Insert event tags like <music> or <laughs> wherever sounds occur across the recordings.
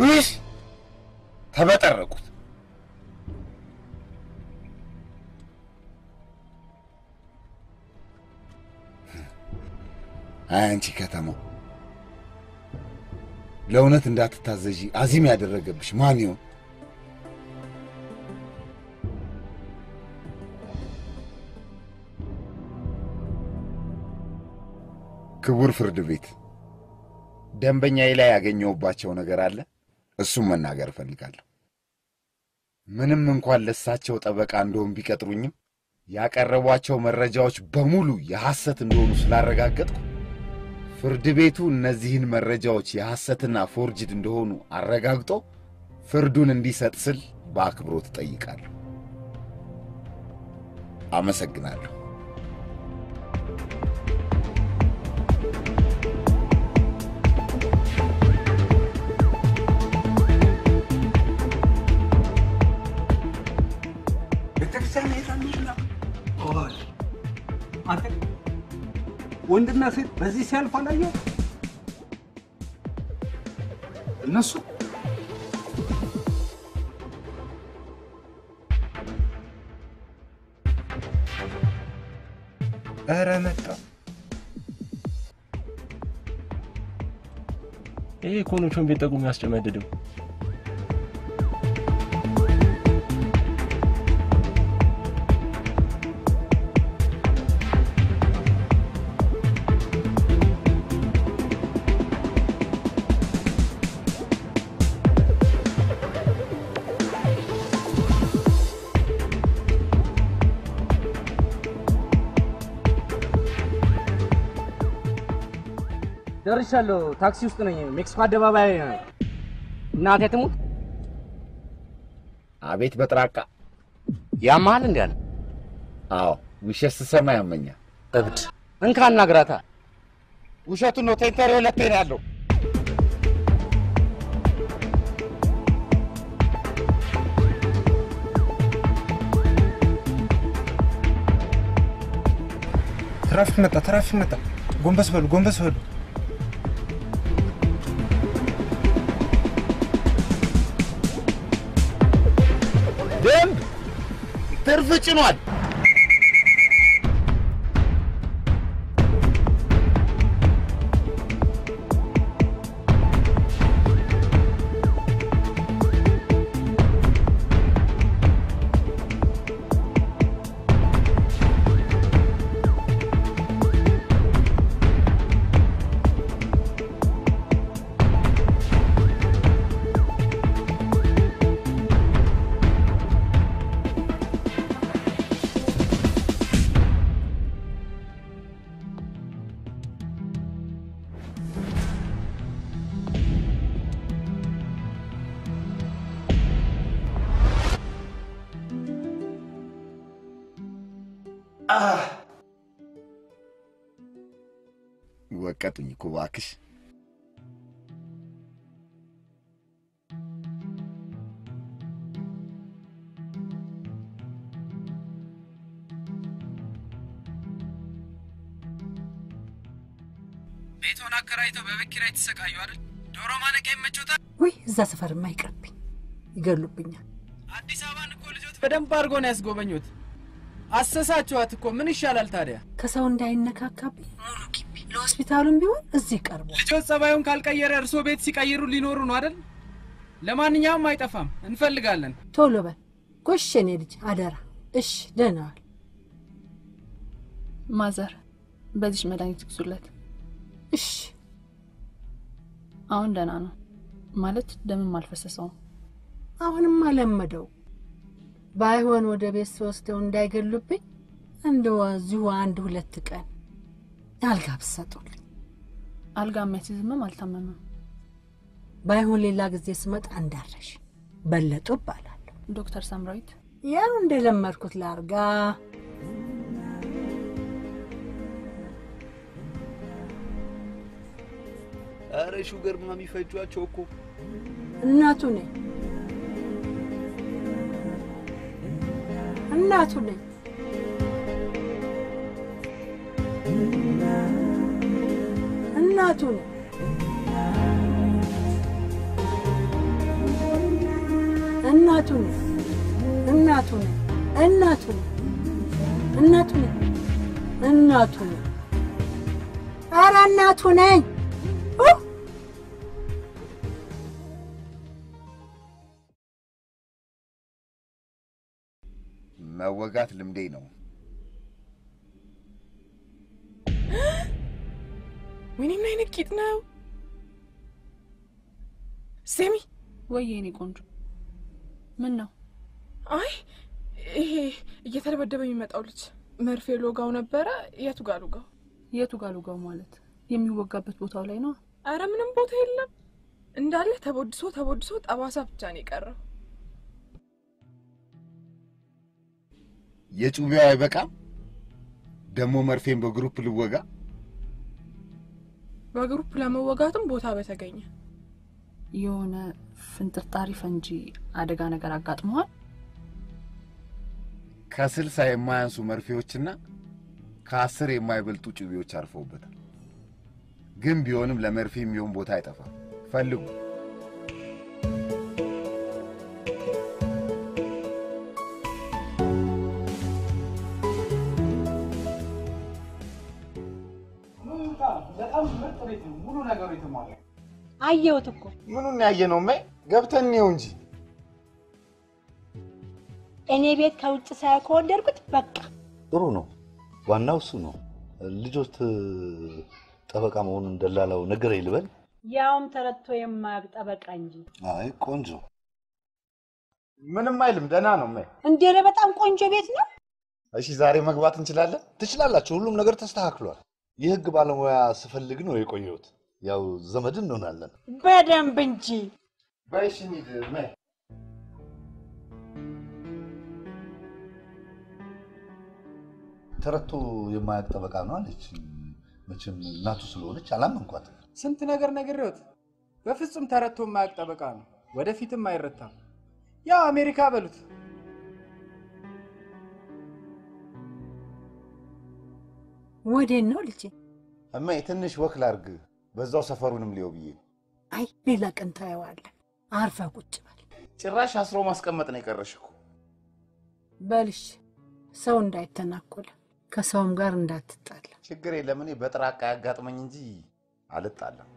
ውሽ ተበጠረቁት። አንቺ ከተማው ለእውነት እንዳትታዘዢ አዚም ያደረገብሽ ማን ይሆን? ክቡር ፍርድ ቤት ደንበኛዬ ላይ ያገኘሁባቸው ነገር አለ። እሱም መናገር እፈልጋለሁ። ምንም እንኳን ለሳቸው ጠበቃ እንደሆን ቢቀጥሩኝም ያቀረቧቸው መረጃዎች በሙሉ የሐሰት እንደሆኑ ስላረጋገጥኩ ፍርድ ቤቱ እነዚህን መረጃዎች የሐሰትና forged እንደሆኑ አረጋግጦ ፍርዱን እንዲሰጥ ስል በአክብሮት እጠይቃለሁ። አመሰግናለሁ። አንተ ወንድና ሴት በዚህ ሲያልፍ አላየው እነሱ? ኧረ መጣ። ይሄ ኮኖቹን ቤት ጠቁም ያስጨመድደው ደርሻለሁ። ታክሲ ውስጥ ነኝ። ሜክሲኮ አደባባይ እናቴ ትሙት። አቤት በጥራቃ ያመሃል እንዲ አለ። አዎ ውሸት ስሰማ ያመኛል። እብድ እንካ አናግራታ። ውሸቱን ነው። ቴንተሬ ሁለቴ ነው ያለው። ትራፊክ መጣ ትራፊክ መጣ ጎንበስ በሉ ጎንበስ በሉ ትርፍ ጭኗል። ወቀጡኝ እኮ እባክሽ። ቤቶን አከራይተው በቤት ኪራይ ተሰቃዩ አይደል? ዶሮ ማነቂያ ይመቾታል። ውይ እዛ ሰፈርማ ይቅርብኝ፣ ይገሉብኛል። አዲስ አበባን እኮ ልጆት በደንብ አድርጎ ነው ያስጎበኙት። አሰሳችኋት እኮ ምን ይሻላል ታዲያ? ከሰው እንዳይነካካብኝ ሙሉ ለሆስፒታሉም ቢሆን እዚህ ቀርቦ ልጆት ጸባዩን ካልቀየረ እርሶ ቤት ሲቀይሩ ሊኖሩ ነው አይደል? ለማንኛውም አይጠፋም፣ እንፈልጋለን። ቶሎ በል ጎሽ፣ የኔ ልጅ አደራ። እሽ፣ ደህና ዋል። ማዘር በዚች መድኃኒት ግዙለት። እሽ፣ አሁን ደህና ነው ማለት ደምም አልፈሰሰውም። አሁንም አለመደው። ባይሆን ወደ ቤት ስወስደው እንዳይገሉብኝ እንደው እዚሁ አንድ ሁለት ቀን አልጋ ብሰጡልኝ አልጋ የሚያስይዝምም አልታመምም። ባይሆን ሌላ ጊዜ ስመጣ እንዳረሽ በለጡ እባላለሁ። ዶክተር ሳምራዊት ያው እንደለመድኩት ላርጋ አረ ሹገር ምናምን የሚፈጇቸው እኮ እናቱ ነኝ እናቱ ነኝ። እናቱ ነኝ። እናቱ ነኝ። እናቱ ነኝ። እናቱ ነኝ። እናቱ ነኝ። እናቱ ነኝ።! መወጋት ልምዴ ነው። ወይኔ ምን አይነት ቂጥ ነው? ስሚ፣ ወይ የኔ ቆንጆ ምን ነው? አይ ይሄ እየተደበደበ የሚመጣው ልጅ መርፌ ልወጋው ነበረ። የቱ ጋር ልወጋው? የቱ ጋር ልውጋው ማለት የሚወጋበት ቦታው ላይ ነው። አረ ምንም ቦታ የለም እንዳለ ተቦድሶ ተቦድሶ ጠባሳ ብቻ ነው የቀረው። የጩቤው አይበቃም? ደግሞ መርፌን በ group ልወጋ? በ group ለመወጋትም ቦታ በተገኘ የሆነ ፍንጥርጣሪ ፈንጂ አደጋ ነገር አጋጥመዋል። ከስልሳ የማያንሱ መርፌዎችና ከአስር የማይበልጡ ጩቤዎች አርፈውበታል። ግን ቢሆንም ለመርፌ የሚሆን ቦታ አይጠፋም። ፈልጉ። አየሁት እኮ ምኑን ያየ ነው ማይ ገብተን ነው እንጂ እኔ ቤት ከውጭ ሳያ ከወደድኩት በቃ ጥሩ ነው። ዋናው እሱ ነው። ልጆት ጠበቃ መሆኑን ደላላው ነገር ይልበል። ያውም ተረድቶ የማያውቅ ጠበቃ እንጂ አይ ቆንጆ። ምንም አይልም። ደህና ነው ማይ። እንዴ! ኧረ በጣም ቆንጆ ቤት ነው። እሺ ዛሬ መግባት እንችላለን? ትችላላችሁ። ሁሉም ነገር ተስተካክሏል። የህግ ባለሙያ ስፈልግ ነው የቆየሁት። ያው ዘመድ እንሆናለን። በደንብ እንጂ በይሽ እንሂድ ማይ። ተረድቶ የማያውቅ ጠበቃ ነው አለች። መቼም እናቱ ስለሆነች አላመንኳትም። ስንት ነገር ነግሬዎት በፍጹም ተረድቶ የማያውቅ ጠበቃ ነው። ወደፊትም አይረታም። ያው አሜሪካ በሉት። ወዴን ነው ልጄ? እማዬ ትንሽ ወክ ላርግ፣ በዛው ሰፈሩንም ሊየው ብዬ ነው። አይ ሌላ ቀን ታየዋለህ። አርፈ ቁጭ በል ጭራሽ አስሮ ማስቀመጥ ነው የቀረሽ እኮ። በልሽ። ሰው እንዳይተናኮል ከሰውም ጋር እንዳትጣላ። ችግር የለም። እኔ በጥራቃ ያጋጥመኝ እንጂ አልጣለም።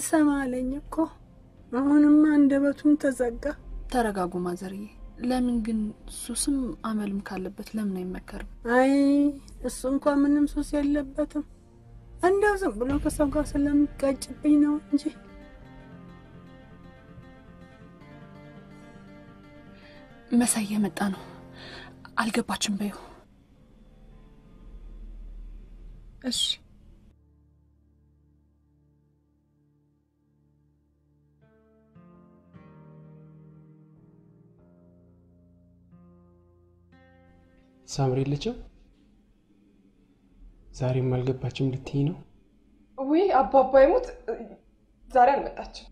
አልሰማ አለኝ እኮ። አሁንም አንደበቱም ተዘጋ። ተረጋጉ ማዘርዬ። ለምን ግን ሱስም አመልም ካለበት ለምን አይመከርም? አይ እሱ እንኳ ምንም ሱስ የለበትም። እንደው ዝም ብሎ ከሰው ጋር ስለሚጋጭብኝ ነው እንጂ መሳይ የመጣ ነው። አልገባችም በይው። እሺ ሳምሪ የለችም? ዛሬም አልገባችም ልትይኝ ነው? ውይ አባባ ይሙት ዛሬ አልመጣችም።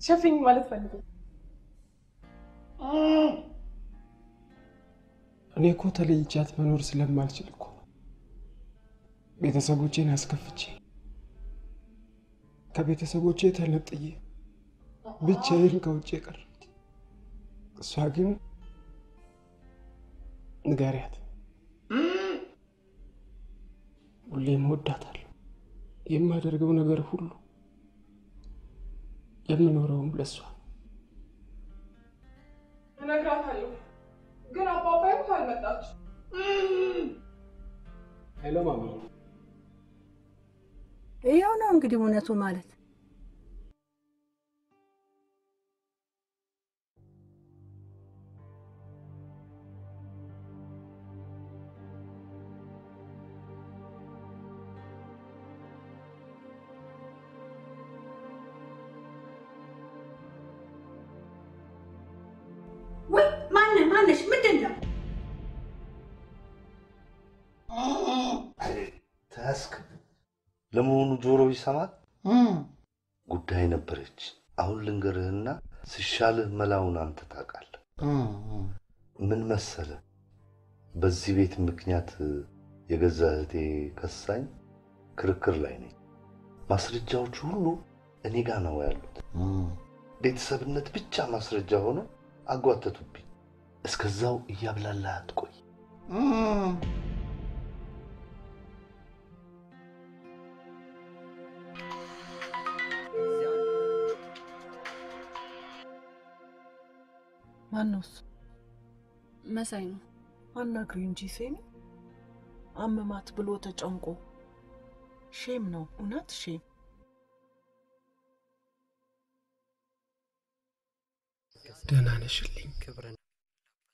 ሸፍኝ ማለት ፈልገ እኔ እኮ ተለይቻት መኖር ስለማልችል እኮ ቤተሰቦቼን አስከፍቼ ከቤተሰቦቼ ተነጥዬ ብቻዬን ከውጭ የቀረሁት። እሷ ግን ንገሪያት፣ ሁሌም እወዳታለሁ። የማደርገው ነገር ሁሉ የምኖረውም ለእሷ እነግራታለሁ፣ ግን አባባ ይሙት አልመጣች። ሄሎ ማሚ፣ ይኸው ነው እንግዲህ እውነቱ ማለት ለመሆኑ ጆሮ ይሰማል? ጉዳይ ነበረች። አሁን ልንገርህና ሲሻልህ መላውን አንተ ታውቃለህ። ምን መሰለ፣ በዚህ ቤት ምክንያት የገዛ እህቴ ከሳኝ ክርክር ላይ ነኝ። ማስረጃዎች ሁሉ እኔ ጋ ነው ያሉት። ቤተሰብነት ብቻ ማስረጃ ሆኖ አጓተቱብኝ። እስከዛው እያብላላህ አትቆይ። ማነው እሱ? መሳይ ነው። አናግሪ እንጂ ሴሚ። አመማት ብሎ ተጨንቆ shame ነው እውነት shame። ደህና ነሽልኝ?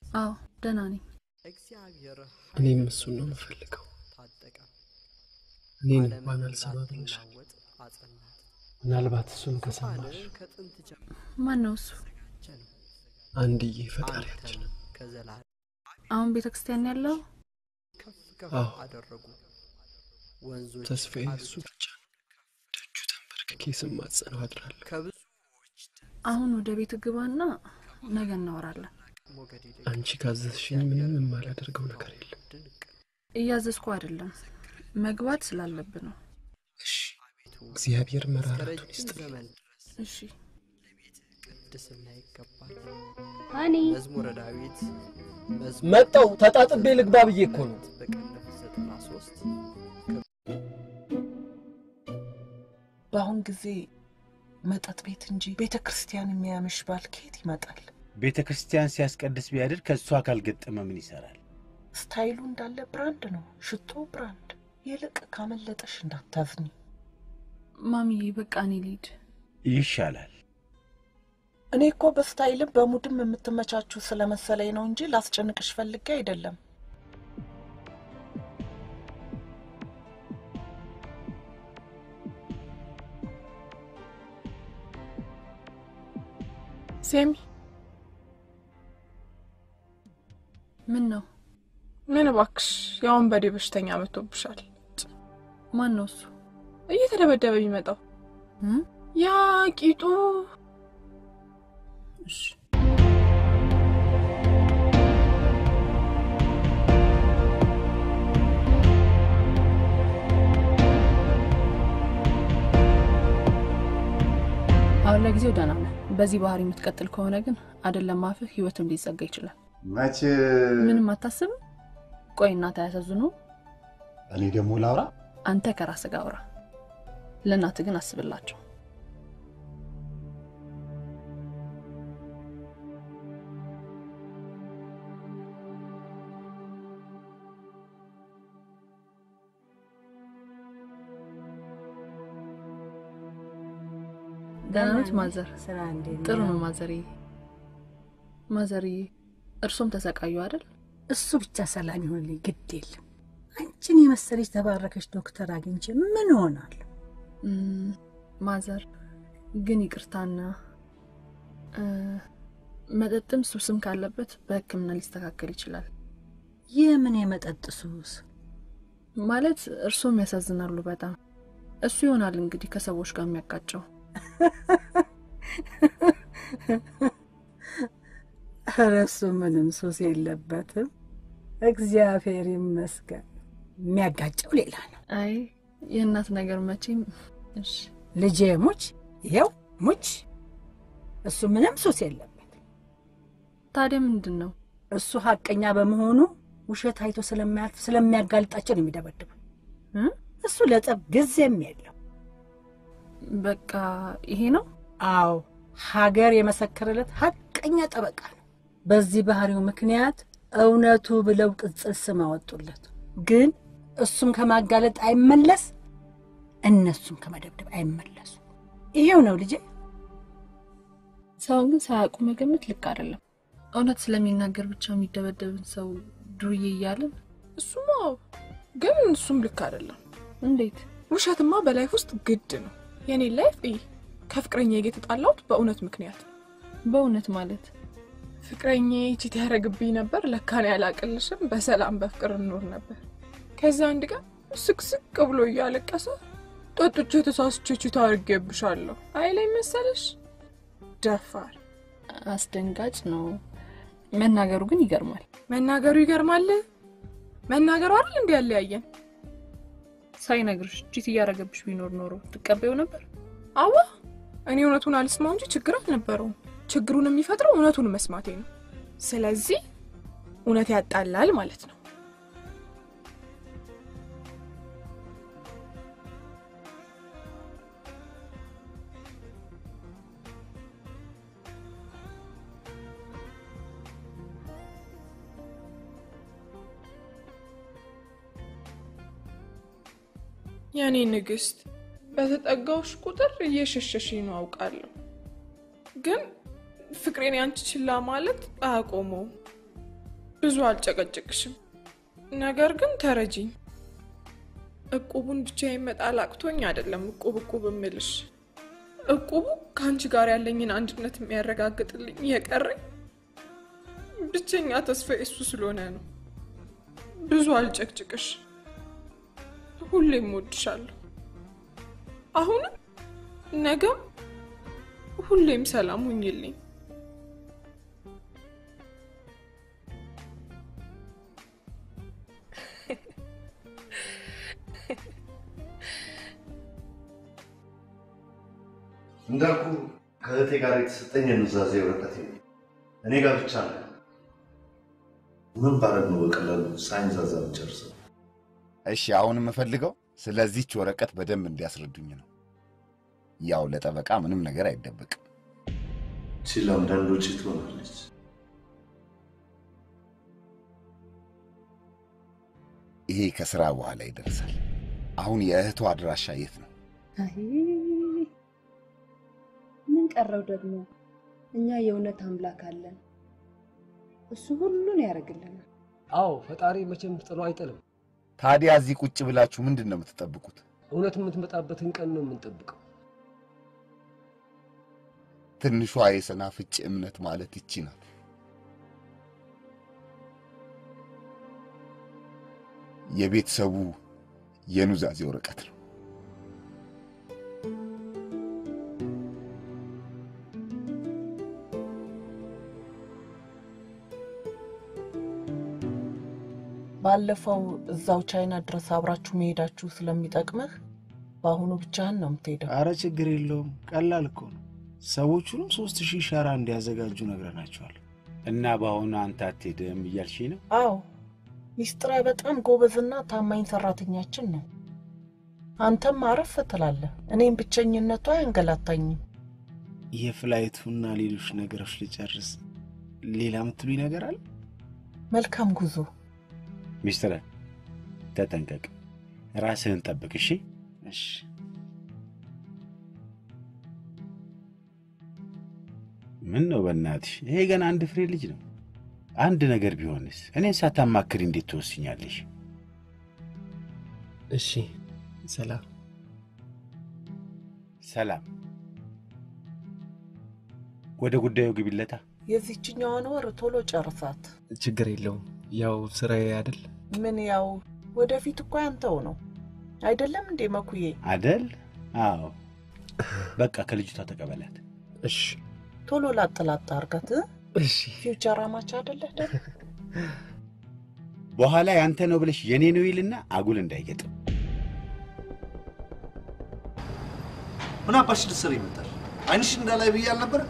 አዎ ደህና ነኝ። እኔም እሱን ነው የምፈልገው። እኔን እንኳን አልሰማ ብለሻል። ምናልባት እሱን ከሰማሽ ማን ነው እሱ? አንድዬ ፈጣሪያችን። አሁን ቤተ ክርስቲያን ያለው? አዎ ተስፋዬ እሱ ብቻ ነው። ደጁ ተንበርክኬ ስማጸነው አድራለሁ። አሁን ወደ ቤት ግባና ነገ እናወራለን። አንቺ ካዘዝሽኝ ምንም የማላደርገው ነገር የለም። እያዘዝኩ አይደለም፣ መግባት ስላለብን ነው። እግዚአብሔር መራራቱን ይስጥልኝ። እሺ ቅድስና ይገባል። ሀኒ መዝሙረ ዳዊት መጣው ተጣጥቤ ልግባ ብዬ እኮ ነው። በቅንፍ ዘጠና ሶስት በአሁን ጊዜ መጠጥ ቤት እንጂ ቤተ ክርስቲያን የሚያምሽ ባል ከየት ይመጣል? ቤተ ክርስቲያን ሲያስቀድስ ቢያድር ከእሷ ካልገጠመ ምን ይሰራል? style ኡ እንዳለ brand ነው፣ ሽቶ brand። ይልቅ ካመለጠሽ እንዳታዝኒ። ማሚዬ፣ በቃ እኔ ልሂድ። ይሻላል። እኔ እኮ በስታይልም በሙድም የምትመቻችሁ ስለመሰለኝ ነው እንጂ ላስጨንቅሽ ፈልጌ አይደለም። ሴሚ ምን ነው? ምን እባክሽ፣ የወንበዴ በሽተኛ መጥቶብሻል። ማን ነው እሱ? እየተደበደበ የሚመጣው ያ ቂጡ አሁን ለጊዜው ደህና ነህ። በዚህ ባህሪ የምትቀጥል ከሆነ ግን አይደለም አፍህ ህይወትም ሊዘጋ ይችላል። መቼ ምንም አታስብም? ቆይ እናትህ አያሳዝኑ? እኔ ደግሞ ላውራ? አንተ ከራስህ ጋር አውራ። ለእናትህ ግን አስብላቸው። ደህና ነዎት ማዘር? ጥሩ ነው ማዘርዬ። ማዘርዬ እርሶም ተሰቃዩ አይደል? እሱ ብቻ ሰላም ይሆንልኝ፣ ግድ የለም። አንቺን የመሰለች ተባረከች ዶክተር አግኝቼ ምን እሆናለሁ? ማዘር ግን ይቅርታና መጠጥም ሱስም ካለበት በሕክምና ሊስተካከል ይችላል። የምን የመጠጥ ሱስ? ማለት እርሶም ያሳዝናሉ በጣም። እሱ ይሆናል እንግዲህ ከሰዎች ጋር የሚያጋጨው። ኧረ እሱ ምንም ሱስ የለበትም። እግዚአብሔር ይመስገን። የሚያጋጨው ሌላ ነው። አይ የእናት ነገር መቼም ልጄ ሙች፣ ይኸው ሙች። እሱ ምንም ሱስ የለበት። ታዲያ ምንድን ነው? እሱ ሀቀኛ በመሆኑ ውሸት አይቶ ስለማያልፍ ስለሚያጋልጣቸው ነው የሚደበድቡ። እሱ ለጸብ ጊዜም የለው። በቃ ይሄ ነው። አዎ ሀገር የመሰከረለት ሀቀኛ ጠበቃ ነው። በዚህ ባህሪው ምክንያት እውነቱ ብለው ቅጽል ስም አወጡለት። ግን እሱም ከማጋለጥ አይመለስ፣ እነሱም ከመደብደብ አይመለሱ። ይሄው ነው ልጄ። ሰውን ግን ሳያውቁ መገመት ልክ አይደለም። እውነት ስለሚናገር ብቻ የሚደበደብን ሰው ዱርዬ እያለን እሱማ ግን እሱም ልክ አይደለም። እንዴት? ውሸትማ በ life ውስጥ ግድ ነው። የኔ life ከፍቅረኛ የተጣላሁት በእውነት ምክንያት። በእውነት ማለት ፍቅረኛ cheat ያደረግብኝ ነበር። ለካን ያላቅልሽም በሰላም በፍቅር እንኖር ነበር። ከዛ አንድ ቀን ስቅስቅ ብሎ እያለቀሰ ጠጥቼ ተሳስቼ ቺት አድርጌብሻለሁ አይለኝ መሰለሽ? ደፋር አስደንጋጭ ነው። መናገሩ ግን ይገርማል። መናገሩ ይገርማል። መናገሩ አይደል እንዲ ያለያየን። ሳይነግርሽ ቺት እያደረገብሽ ቢኖር ኖሮ ትቀበዩ ነበር? አዋ እኔ እውነቱን አልስማው እንጂ ችግር አልነበረውም። ችግሩን የሚፈጥረው እውነቱን መስማቴ ነው። ስለዚህ እውነት ያጣላል ማለት ነው። የኔ ንግስት፣ በተጠጋውሽ ቁጥር እየሸሸሽኝ ነው አውቃለሁ። ግን ፍቅሬን ያንቺ ችላ ማለት አያቆመውም። ብዙ አልጨቀጭቅሽም፣ ነገር ግን ተረጂኝ። እቁቡን ብቻ መጣል አቅቶኝ አይደለም እቁብ እቁብ እምልሽ። እቁቡ ከአንቺ ጋር ያለኝን አንድነት የሚያረጋግጥልኝ የቀረኝ ብቸኛ ተስፋ እሱ ስለሆነ ነው። ብዙ አልጨቅጭቅሽ፣ ሁሌም እወድሻለሁ። አሁንም ነገም ሁሌም ሰላም ሁኝልኝ። እንዳልኩ ከእህቴ ጋር የተሰጠኝ የኑዛዜ ወረቀት እኔ ጋር ብቻ ነው። ምን ባረግ ነው በቀላሉ ሳይንዛዛ ጨርሰው። እሺ፣ አሁን የምፈልገው ስለዚህች ወረቀት በደንብ እንዲያስረዱኝ ነው። ያው ለጠበቃ ምንም ነገር አይደበቅም። ቺ ለአንዳንዶች ትሆናለች። ይሄ ከስራ በኋላ ይደርሳል። አሁን የእህቱ አድራሻ የት ነው? አይ ምን ቀረው ደግሞ? እኛ የእውነት አምላክ አለን። እሱ ሁሉን ያደርግልናል። አዎ ፈጣሪ መቼም ጥሎ አይጥልም። ታዲያ እዚህ ቁጭ ብላችሁ ምንድን ነው የምትጠብቁት? እውነት የምትመጣበትን ቀን ነው የምንጠብቀው። ትንሿ የሰናፍጭ እምነት ማለት ይቺ ናት። የቤተሰቡ የኑዛዜ ወረቀት ነው። ባለፈው እዛው ቻይና ድረስ አብራችሁ መሄዳችሁ ስለሚጠቅምህ በአሁኑ ብቻህን ነው የምትሄደው። አረ ችግር የለውም ቀላል እኮ ነው። ሰዎቹንም ሶስት ሺህ ሸራ እንዲያዘጋጁ ነግረናቸዋል። እና በአሁኑ አንተ አትሄድም እያልሽ ነው? አዎ ሚስጥራ በጣም ጎበዝና ታማኝ ሰራተኛችን ነው። አንተም አረፍ ትላለህ። እኔም ብቸኝነቱ አያንገላታኝም። የፍላይቱና ሌሎች ነገሮች ልጨርስ። ሌላ የምትሉኝ ነገር አለ? መልካም ጉዞ። ሚስትረ ተጠንቀቅ፣ ራስህን ጠብቅ። እሺ እሺ። ምን ነው በእናትሽ፣ ይሄ ገና አንድ ፍሬ ልጅ ነው። አንድ ነገር ቢሆንስ? እኔን ሳታማክሪ እንዴት ትወስኛለሽ? እሺ፣ ሰላም ሰላም። ወደ ጉዳዩ ግቢለታ። የዚችኛዋን ወር ቶሎ ጨርሳት። ችግር የለውም። ያው ስራዬ አይደል? ምን ያው ወደፊት እኮ ያንተው ነው አይደለም እንዴ መኩዬ? አደል? አዎ። በቃ ከልጅቷ ተቀበላት። እሺ። ቶሎ ላጥ ላጥ አርጋት። እሺ። future አማች አደለህ በኋላ ያንተ ነው ብለሽ የኔ ነው ይልና አጉል እንዳይገጥም። ምን አባሽ ልትሰሪ ይመጣል? አይንሽ እንዳላይ ብዬ አልነበረ?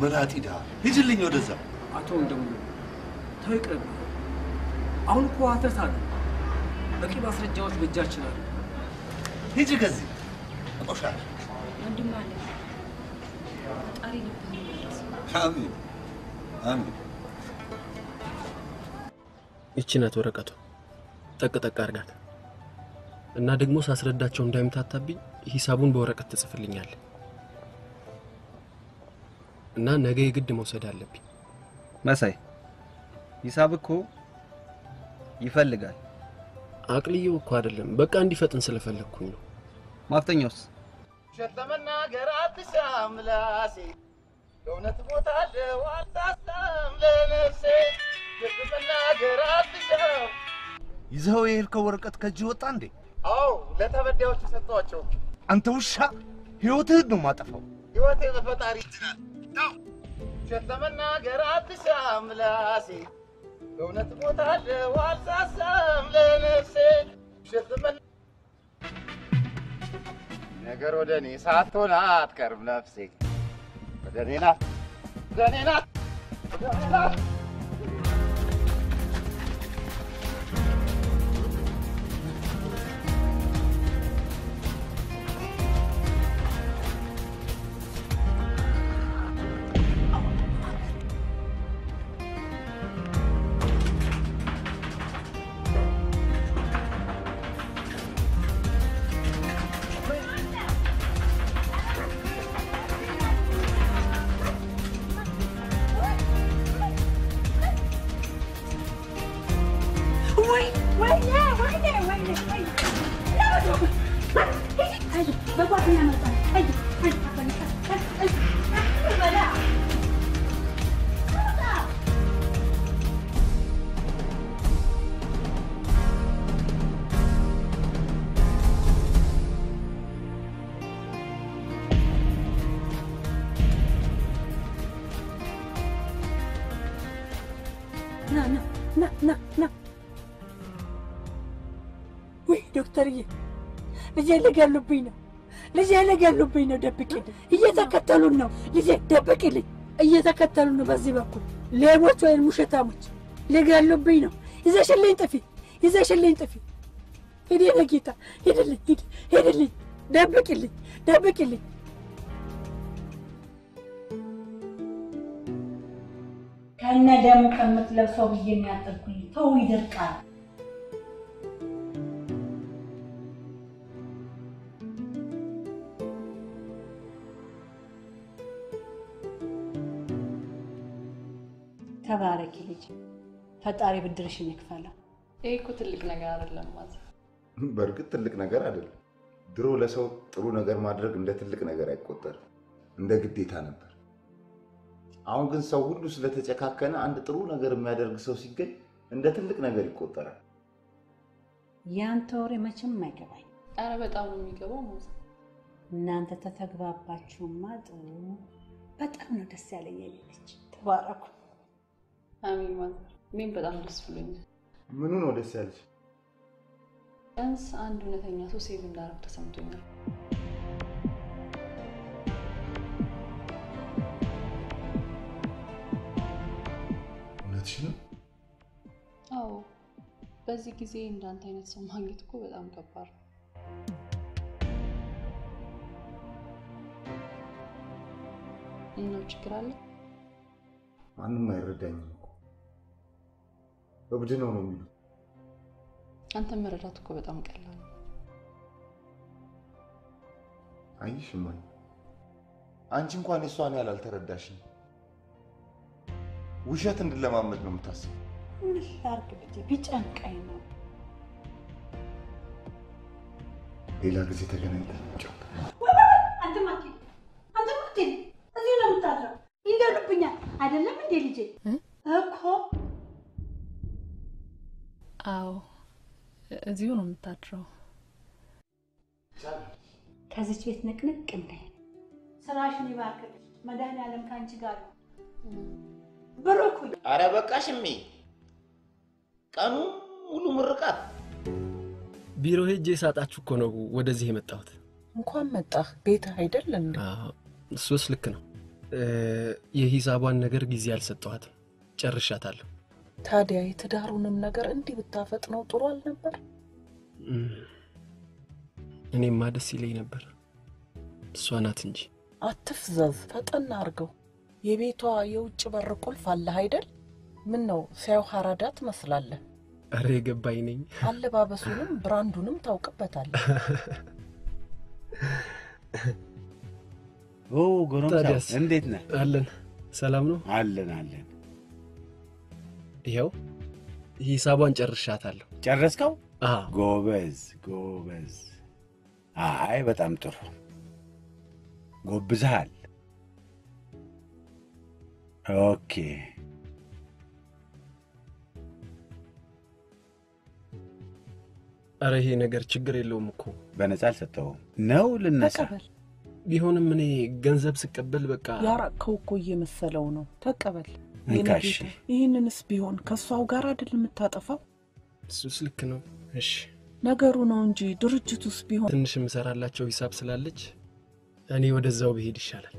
መናጢ ድሃ ሂጅልኝ ወደዛ። አቶ ወንድሙ ተው ይቅርብ። አሁን እኮ ሀተት አለ። በቂ ማስረጃዎች በእጃችን አሉ። ሂጂ ከዚህ ቆሻሽ። ወንድም አለ ፈጣሪ አሚን አሚን። ይቺ ናት ወረቀቱ። ጠቅ ጠቅ አርጋት እና ደግሞ ሳስረዳቸው እንዳይምታታብኝ ሂሳቡን በወረቀት ትጽፍልኛል እና ነገ የግድ መውሰድ አለብኝ። መሳይ ሂሳብ እኮ ይፈልጋል። አቅልዬው እኮ አይደለም፣ በቃ እንዲፈጥን ስለፈለግኩኝ ነው። ማፍጠኛውስ ውሸት ለመናገር አትሻም ምላሴ ለነፍሴ ውሸት ለመናገር አትሻም ይዘኸው የሄድከው ወረቀት ከእጅ ወጣ እንዴ? አዎ ለተበዳዮቹ ሰጠኋቸው አንተ ውሻ፣ ህይወትህን ነው ማጠፋው። ህይወቴ በፈጣሪ ነው ውሸት ለመናገር አትሻም ምላሴ በእውነት እሞታለሁ አልሳሳም ለነፍሴ ውሸት ለመና ነገር ወደ እኔ ሳትሆን አትቀርም ነፍሴ። ወደ እኔ ናት። ወደ እኔ ናት። ወደ እኔ ናት ልጄ ሊገሉብኝ ነው? ልጄ ሊገሉብኝ ነው? ደብቂልኝ እየተከተሉን ነው? ልጄ ደብቂልኝ። እየተከተሉን ነው በዚህ በኩል። ሌቦች ወይም ውሸታሞች ሊገሉብኝ ነው? ይዘሽልኝ ጥፊ ይዘሽልኝ ጥፊ። ሂድ የኔ ጌታ ሂድልኝ ሂድ ሂድልኝ። ደብቂልኝ ደብቂልኝ። ከነ ደሙ ከምትለብሰው ብዬ የሚያጠርኩኝ ተው ይደርቃል። ተባረኪ ልጅ፣ ፈጣሪ ብድርሽን ይክፈለው። ይሄ እኮ ትልቅ ነገር አይደለም ማለት በእርግጥ ትልቅ ነገር አይደለም። ድሮ ለሰው ጥሩ ነገር ማድረግ እንደ ትልቅ ነገር አይቆጠርም፣ እንደ ግዴታ ነበር። አሁን ግን ሰው ሁሉ ስለተጨካከነ አንድ ጥሩ ነገር የሚያደርግ ሰው ሲገኝ እንደ ትልቅ ነገር ይቆጠራል። ያንተ ወሬ መቼም አይገባኝ። አረ በጣም ነው የሚገባው ማለት እናንተ ተተግባባችሁማ ጥሩ። በጣም ነው ደስ ያለኝ ልጅ። ተባረኩ። አሚን ማለት እኔም በጣም ደስ ብሎኛል። ምኑ ነው ደስ ያለች? ቢያንስ አንድ እውነተኛ ሰው save እንዳረግ ተሰምቶኛል። እውነትሽ ነው? አዎ በዚህ ጊዜ እንዳንተ አይነት ሰው ማግኘት እኮ በጣም ከባድ ነው። ምነው ችግር አለ? ማንም አይረዳኝም እብድ ነው ነው የሚሉት። አንተን መረዳት እኮ በጣም ቀላል ነው። አይሽ እማዬ፣ አንቺ እንኳን የሷን ያህል አልተረዳሽም። ውሸት እንድለማመድ ነው የምታስበው። ምን ላድርግ ልጄ፣ ቢጨንቀኝ ነው። ሌላ ጊዜ ተገናኝተን አንተ ማኪ አንተ ማኪ እዚህ ነው የምታድረው። ይገሉብኛል አይደለም እንዴ ልጄ? እኮ አዎ እዚሁ ነው የምታድረው። ከዚች ቤት ንቅንቅ እንዳይ ስራሽን ይባርክልሽ። መድኃኒዓለም ከአንቺ ጋር ነው። ብሩክ አረ በቃሽ እሜ፣ ቀኑ ሙሉ ምርቃት። ቢሮ ሄጄ ሳጣችሁ እኮ ነው ወደዚህ የመጣሁት። እንኳን መጣህ። ቤትህ አይደል እንዴ? አዎ፣ እሱስ ልክ ነው። የሂሳቧን ነገር ጊዜ አልሰጠኋትም፣ ጨርሻታለሁ። ታዲያ የትዳሩንም ነገር እንዲህ ብታፈጥነው ጥሩ አልነበር? እኔማ ደስ ይለኝ ነበር፣ እሷ ናት እንጂ። አትፍዘዝ፣ ፈጠን አርገው። የቤቷ የውጭ በር ቁልፍ አለህ አይደል? ምን ነው ሲያዩ ሀራዳ ትመስላለህ። አረ የገባኝ ነኝ። አለባበሱንም ብራንዱንም ታውቅበታለህ። ታዲያስ? እንዴት ነህ? አለን። ሰላም ነው? አለን አለን። ይኸው ሂሳቧን ጨርሻታለሁ። ጨረስከው? አዎ። ጎበዝ ጎበዝ። አይ በጣም ጥሩ ጎብዝሃል። okay አረ ይሄ ነገር ችግር የለውም እኮ በነፃ አልሰጠውም ነው ልነሳ። ቢሆንም እኔ ገንዘብ ስቀበል በቃ ያራቅከው እኮ እየመሰለው ነው። ተቀበል። ይህንንስ ቢሆን ከእሷው ጋር አይደል የምታጠፋው? እሱስ ልክ ነው። እሺ ነገሩ ነው እንጂ ድርጅቱስ ቢሆን ትንሽ የምሰራላቸው ሂሳብ ስላለች እኔ ወደዛው ብሄድ ይሻላል።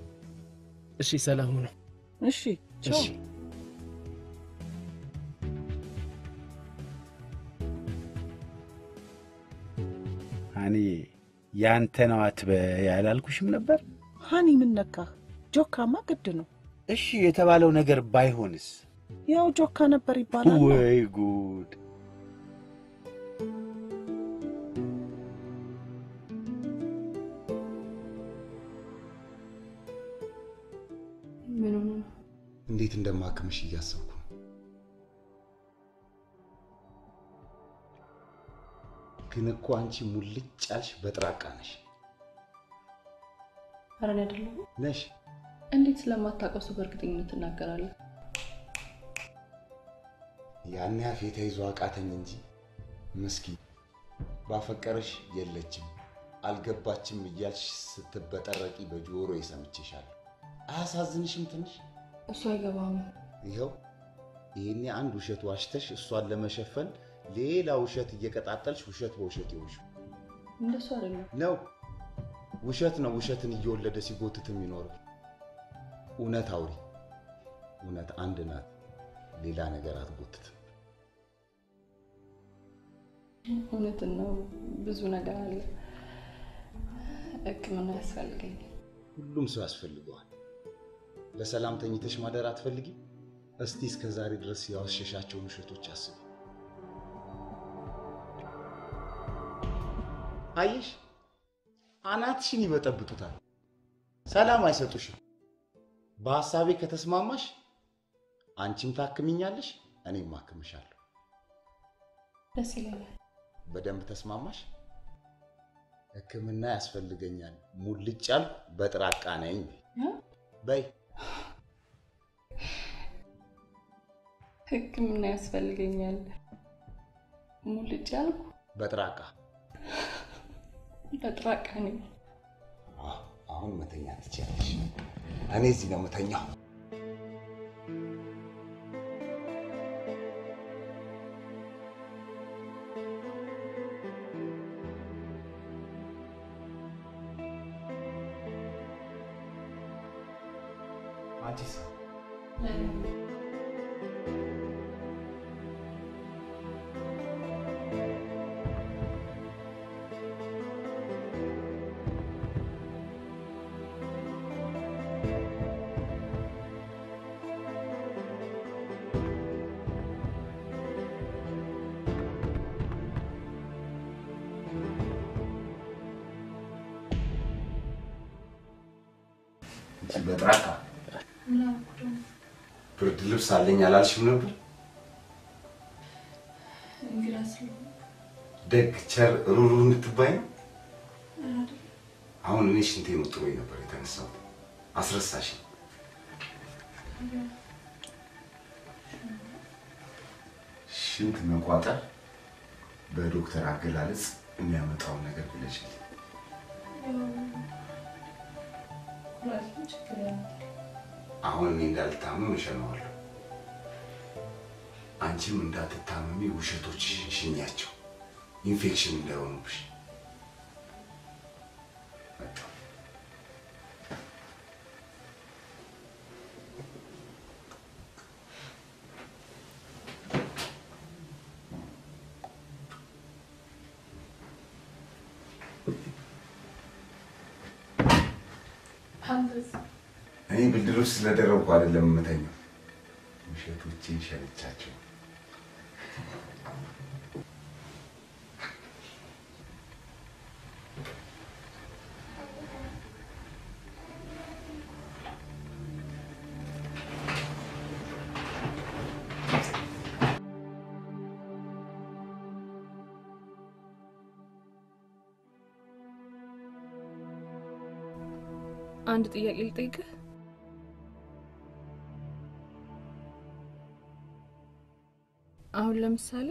እሺ ሰላም ሁኑ። እሺ ቻው። እሺ እኔ ያንተ ነው አትበይ ያላልኩሽም ነበር? ሀኒ ምን ነካህ? ጆካማ ግድ ነው። እሺ የተባለው ነገር ባይሆንስ? ያው ጆካ ነበር ይባላል። ወይ ጉድ! ምን ሆነ ነው? እንዴት እንደማክምሽ እያሰብኩ ነው። ግን እኮ አንቺ ሙልጭ ያልሽ በጥራቃ ነሽ ኧረ እኔ አይደለሁም። ነሽ። እንዴት ስለማታውቀው ሰው በእርግጠኝነት ትናገራለህ? ያን ያፌ ተይዞ አቃተኝ እንጂ ምስኪን ባፈቀረሽ የለችም አልገባችም እያልሽ ስትበጠረቂ በጆሮ ሰምቼሻለሁ። አያሳዝንሽም ትንሽ? እሱ አይገባም። ይኸው ይሄኔ አንድ ውሸት ዋሽተሽ እሷን ለመሸፈን ሌላ ውሸት እየቀጣጠልሽ ውሸት በውሸት ይሆንሽ እንደሱ አይደለም። ነው። ውሸት ነው ውሸትን እየወለደ ሲጎትት የሚኖረው። እውነት አውሪ። እውነት አንድ ናት፣ ሌላ ነገር አትጎትትም። እውነትን ነው። ብዙ ነገር አለ። ሕክምና ያስፈልገኛል። ሁሉም ሰው ያስፈልገዋል። ለሰላም ተኝተሽ ማደር አትፈልጊም? እስቲ እስከ ዛሬ ድረስ ያወሸሻቸውን ውሸቶች አስቢ። አየሽ፣ አናትሽን ይበጠብጡታል፣ ሰላም አይሰጡሽም። በሀሳቤ ከተስማማሽ አንቺም ታክምኛለሽ፣ እኔም አክምሻለሁ። ደስ ይለኛል። በደንብ ተስማማሽ? ህክምና ያስፈልገኛል፣ ሙልጭ ያልኩ በጥራቃ ነኝ በይ። ሕክምና ያስፈልገኛል። ሙልጭ ያልኩ በጥራቃ በጥራቃ ነኝ። አሁን መተኛት ትችያለሽ። እኔ እዚህ ነው የምተኛው። በጥራቃ ብርድ ልብስ አለኝ አላልሽም ነበር? ደግ፣ ቸር፣ ሩሩ እንድትባይ አሁን እኔ ሽንቴ ጥሮኝ ነበር የተነሳሁት። አስረሳሽ። ሽንት መቋጠር በዶክተር አገላለጽ የሚያመጣውን ነገር ያመጣል። አሁን እኔ እንዳልታመም እሸነዋለሁ። አንቺም እንዳትታመሚ ውሸቶች ሽኛቸው፣ ኢንፌክሽን እንዳይሆኑብሽ። እኔ ብድር ውስጥ ስለደረብኩ አይደለም የምተኛው፣ ውሸቶቼን ሸልቻቸው። አንድ ጥያቄ ልጠይቅህ። አሁን ለምሳሌ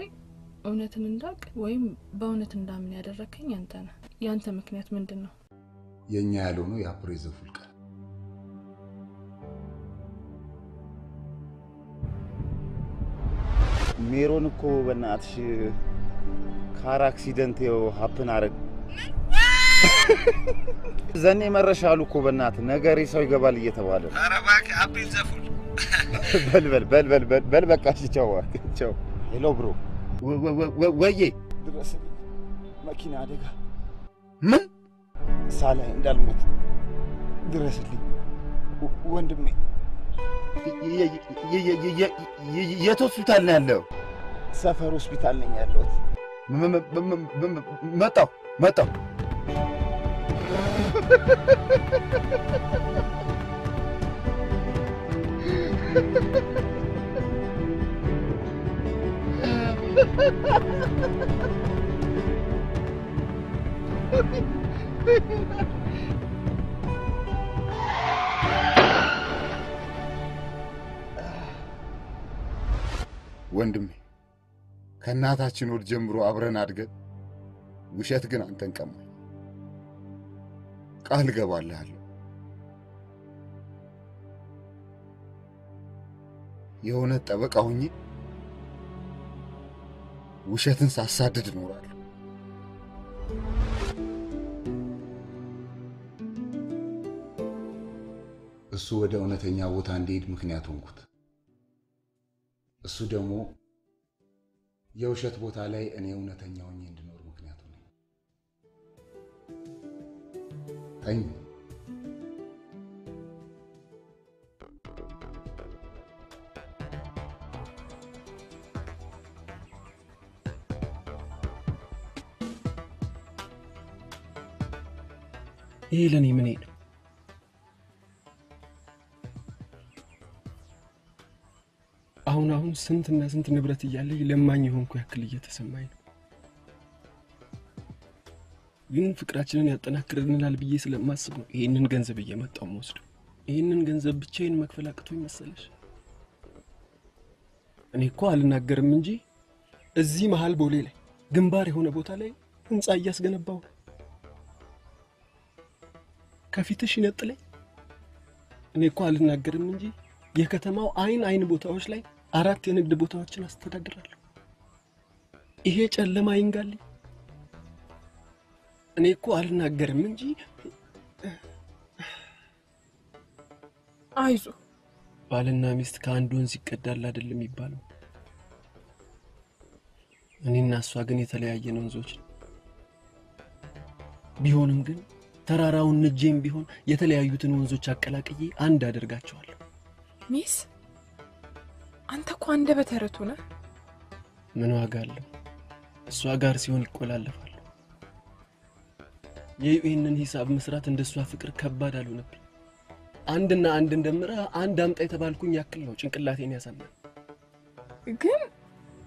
እውነትን እንዳውቅ ወይም በእውነት እንዳምን ያደረከኝ አንተ ነህ። ያንተ ምክንያት ምንድን ነው? የእኛ ያልሆነው የአፕሬዘ ፉልቀን ሜሮን እኮ በእናትሽ ካር አክሲደንት ው ሀፕን አረግ <laughs> ዘኔ መረሻሉ እኮ በእናት ነገሬ ሰው ይገባል እየተባለ ነው። ኧረ እባክህ አቤል ዘፉል በል በል በል በል በል በል በቃ እሺ፣ ቻው ቻው። hello bro ወዬ ድረስልኝ፣ መኪና አደጋ ምን ሳላይ እንዳልሞት ድረስልኝ ወንድሜ። የት ሆስፒታል ነው ያለው? ሰፈር ሆስፒታል ነኝ ያለሁት። መጣሁ መጣሁ። ወንድሜ ከእናታችን ወድ ጀምሮ አብረን አድገን ውሸት ግን አንተን ቀማኝ። ቃል እገባልሃለሁ የእውነት ጠበቃ ሁኜ ውሸትን ሳሳድድ እኖራለሁ። እሱ ወደ እውነተኛ ቦታ እንዲሄድ ምክንያት ሆንኩት። እሱ ደግሞ የውሸት ቦታ ላይ እኔ እውነተኛ ሆኜ እንድኖር ምክንያት ሆነ። ይሄ ለእኔ ምን ነው? አሁን አሁን ስንትና ስንት ንብረት እያለኝ ለማኝ የሆንኩ ያክል እየተሰማኝ ነው። ግን ፍቅራችንን ያጠናክርልናል ብዬ ስለማስብ ነው ይህንን ገንዘብ እየመጣው መወስደው። ይህንን ገንዘብ ብቻዬን መክፈል አቅቶኝ መሰለሽ? እኔ እኮ አልናገርም እንጂ እዚህ መሀል ቦሌ ላይ ግንባር የሆነ ቦታ ላይ ህንፃ እያስገነባው ነው። ከፊትሽ ይነጥለኝ። እኔ እኮ አልናገርም እንጂ የከተማው አይን አይን ቦታዎች ላይ አራት የንግድ ቦታዎችን አስተዳድራለሁ። ይሄ ጨለማ ይንጋልኝ። እኔ እኮ አልናገርም እንጂ አይዞ ባልና ሚስት ከአንድ ወንዝ ይቀዳል አይደል የሚባለው? እኔና እሷ ግን የተለያየን ወንዞች ቢሆንም ግን ተራራውን ንጄም ቢሆን የተለያዩትን ወንዞች አቀላቅዬ አንድ አደርጋቸዋለሁ። ሚስ አንተ እኮ አንደበተ ርቱዕ ነህ። ምን ዋጋ አለው? እሷ ጋር ሲሆን ይቆላለፋሉ። የዩኤንን ሂሳብ መስራት እንደ እሷ ፍቅር ከባድ አልሆነብኝ። አንድና አንድ እንደምረ አንድ አምጣ የተባልኩኝ ያክል ነው ጭንቅላቴን ያሳመን። ግን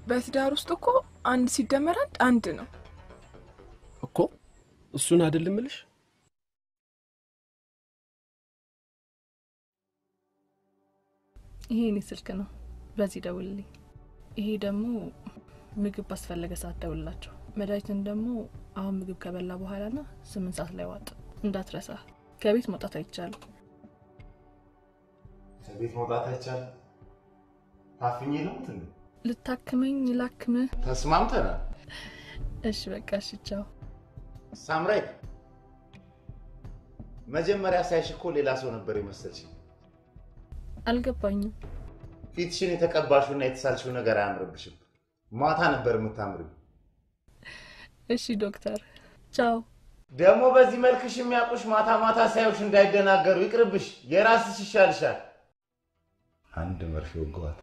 በትዳር ውስጥ እኮ አንድ ሲደመር አንድ አንድ ነው እኮ። እሱን አይደል እምልሽ? ይሄ እኔ ስልክ ነው፣ በዚህ ደውልልኝ። ይሄ ደግሞ ምግብ ባስፈለገ ሰዓት ደውልላቸው። መድኃኒትን ደግሞ አሁን ምግብ ከበላ በኋላ ና ስምንት ሰዓት ላይ ዋጥ እንዳትረሳ። ከቤት መውጣት አይቻልም። ከቤት መውጣት አይቻልም። ታፍኜ ልሙት እንዴ? ልታክመኝ ላክምህ? ተስማምተናል። እሺ በቃ እሺ፣ ቻው። ሳምራይት፣ መጀመሪያ ሳይሽ እኮ ሌላ ሰው ነበር የመሰልሽ። አልገባኝም። ፊትሽን የተቀባሽውና የተሳልሽው ነገር አያምርብሽም። ማታ ነበር የምታምሪው። እሺ ዶክተር፣ ቻው። ደግሞ በዚህ መልክሽ የሚያውቁሽ ማታ ማታ ሳይውሽ እንዳይደናገሩ ይቅርብሽ። የራስሽ ይሻልሻል። አንድ መርፌ ወገዋት።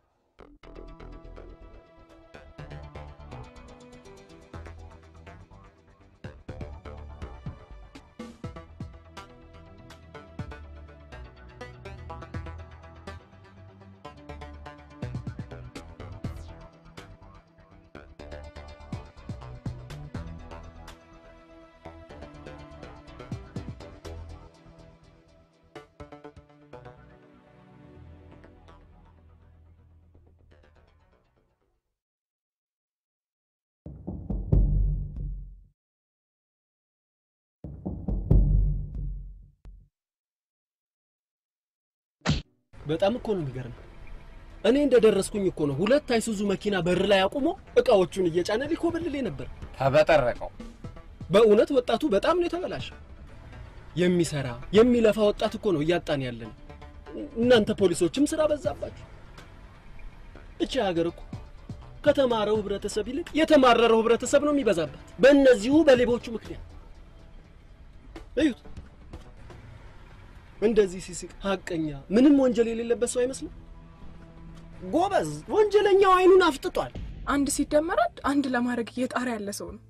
በጣም እኮ ነው የሚገርም። እኔ እንደደረስኩኝ እኮ ነው ሁለት አይሱዙ መኪና በር ላይ አቁሞ እቃዎቹን እየጫነ ሊኮበልል ነበር። ተበጠረቀው። በእውነት ወጣቱ በጣም ነው የተበላሸው። የሚሰራ የሚለፋ ወጣት እኮ ነው እያጣን ያለን። እናንተ ፖሊሶችም ስራ በዛባችሁ። እቺ ሀገር እኮ ከተማረው ህብረተሰብ ይልቅ የተማረረው ህብረተሰብ ነው የሚበዛባት በእነዚሁ በሌቦቹ ምክንያት። እዩት፣ እንደዚህ ሲስቅ ሀቀኛ፣ ምንም ወንጀል የሌለበት ሰው አይመስልም። ጎበዝ፣ ወንጀለኛው አይኑን አፍጥጧል። አንድ ሲደመር አንድ ለማድረግ እየጣረ ያለ ሰው ነው።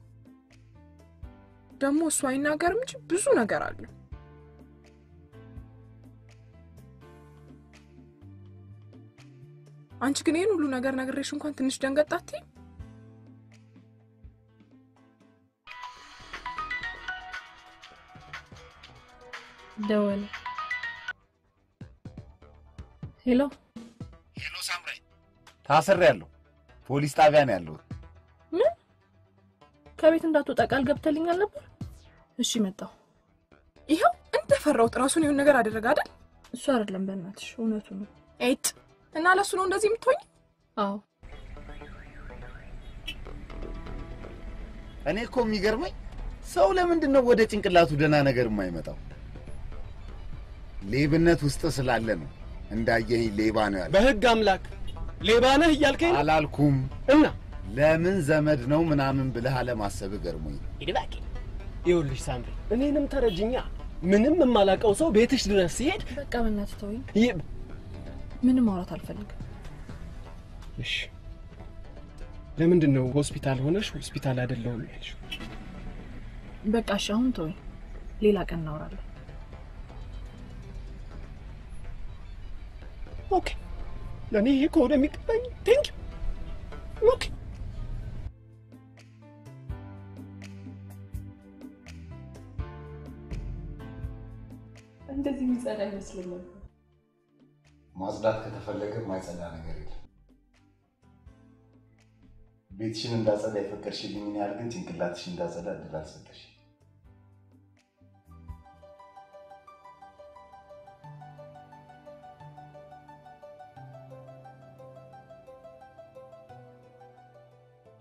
ደግሞ እሱ አይናገርም እንጂ ብዙ ነገር አለ። አንቺ ግን ይህን ሁሉ ነገር ነግሬሽ እንኳን ትንሽ ደንገጥ አትይም? ደወለ። hello hello፣ ሳምራይ ታስሬያለሁ። ፖሊስ ጣቢያ ነው ያለሁት። ምን? ከቤት እንዳትወጣ ቃል ገብተልኛል ነበር። እሺ መጣሁ። ይኸው እንደፈራሁት ራሱን የሆነ ነገር አደረገ አይደል? እሱ አይደለም፣ በእናትሽ እውነቱ ነው። ኤጥ እና ለሱ ነው እንደዚህ የምትሆኝ? አዎ እኔ እኮ የሚገርመኝ ሰው ለምንድን ነው ወደ ጭንቅላቱ ደህና ነገር የማይመጣው? ሌብነት ውስጥ ስላለ ነው። እንዳየኝ ሌባ ነው ያለ። በህግ አምላክ ሌባ ነህ እያልከኝ ነው? አላልኩም። እና ለምን ዘመድ ነው ምናምን ብለህ አለማሰብ ገርሞኝ። ይድባቂ ይኸውልሽ ሳምሪ፣ እኔንም ተረጅኛ። ምንም የማላውቀው ሰው ቤትሽ ድረስ ሲሄድ በቃ በእናትህ ተወኝ። ይህ ምንም ማውራት አልፈልግም። እሺ፣ ለምንድን ነው ሆስፒታል ሆነሽ ሆስፒታል አይደለሁም ያልሽው? በቃ እሺ፣ አሁን ተወኝ። ሌላ ቀን እናወራለን። okay፣ ለእኔ ይሄ ከሆነ የሚገባኝ thank okay እንደዚህ የሚጸዳ አይመስለኝም። ማጽዳት ከተፈለገ የማይጸዳ ነገር የለም። ቤትሽን እንዳጸዳ የፈቀድሽልኝን ያህል ግን ጭንቅላትሽ እንዳጸዳ እድል አልሰጠሽ።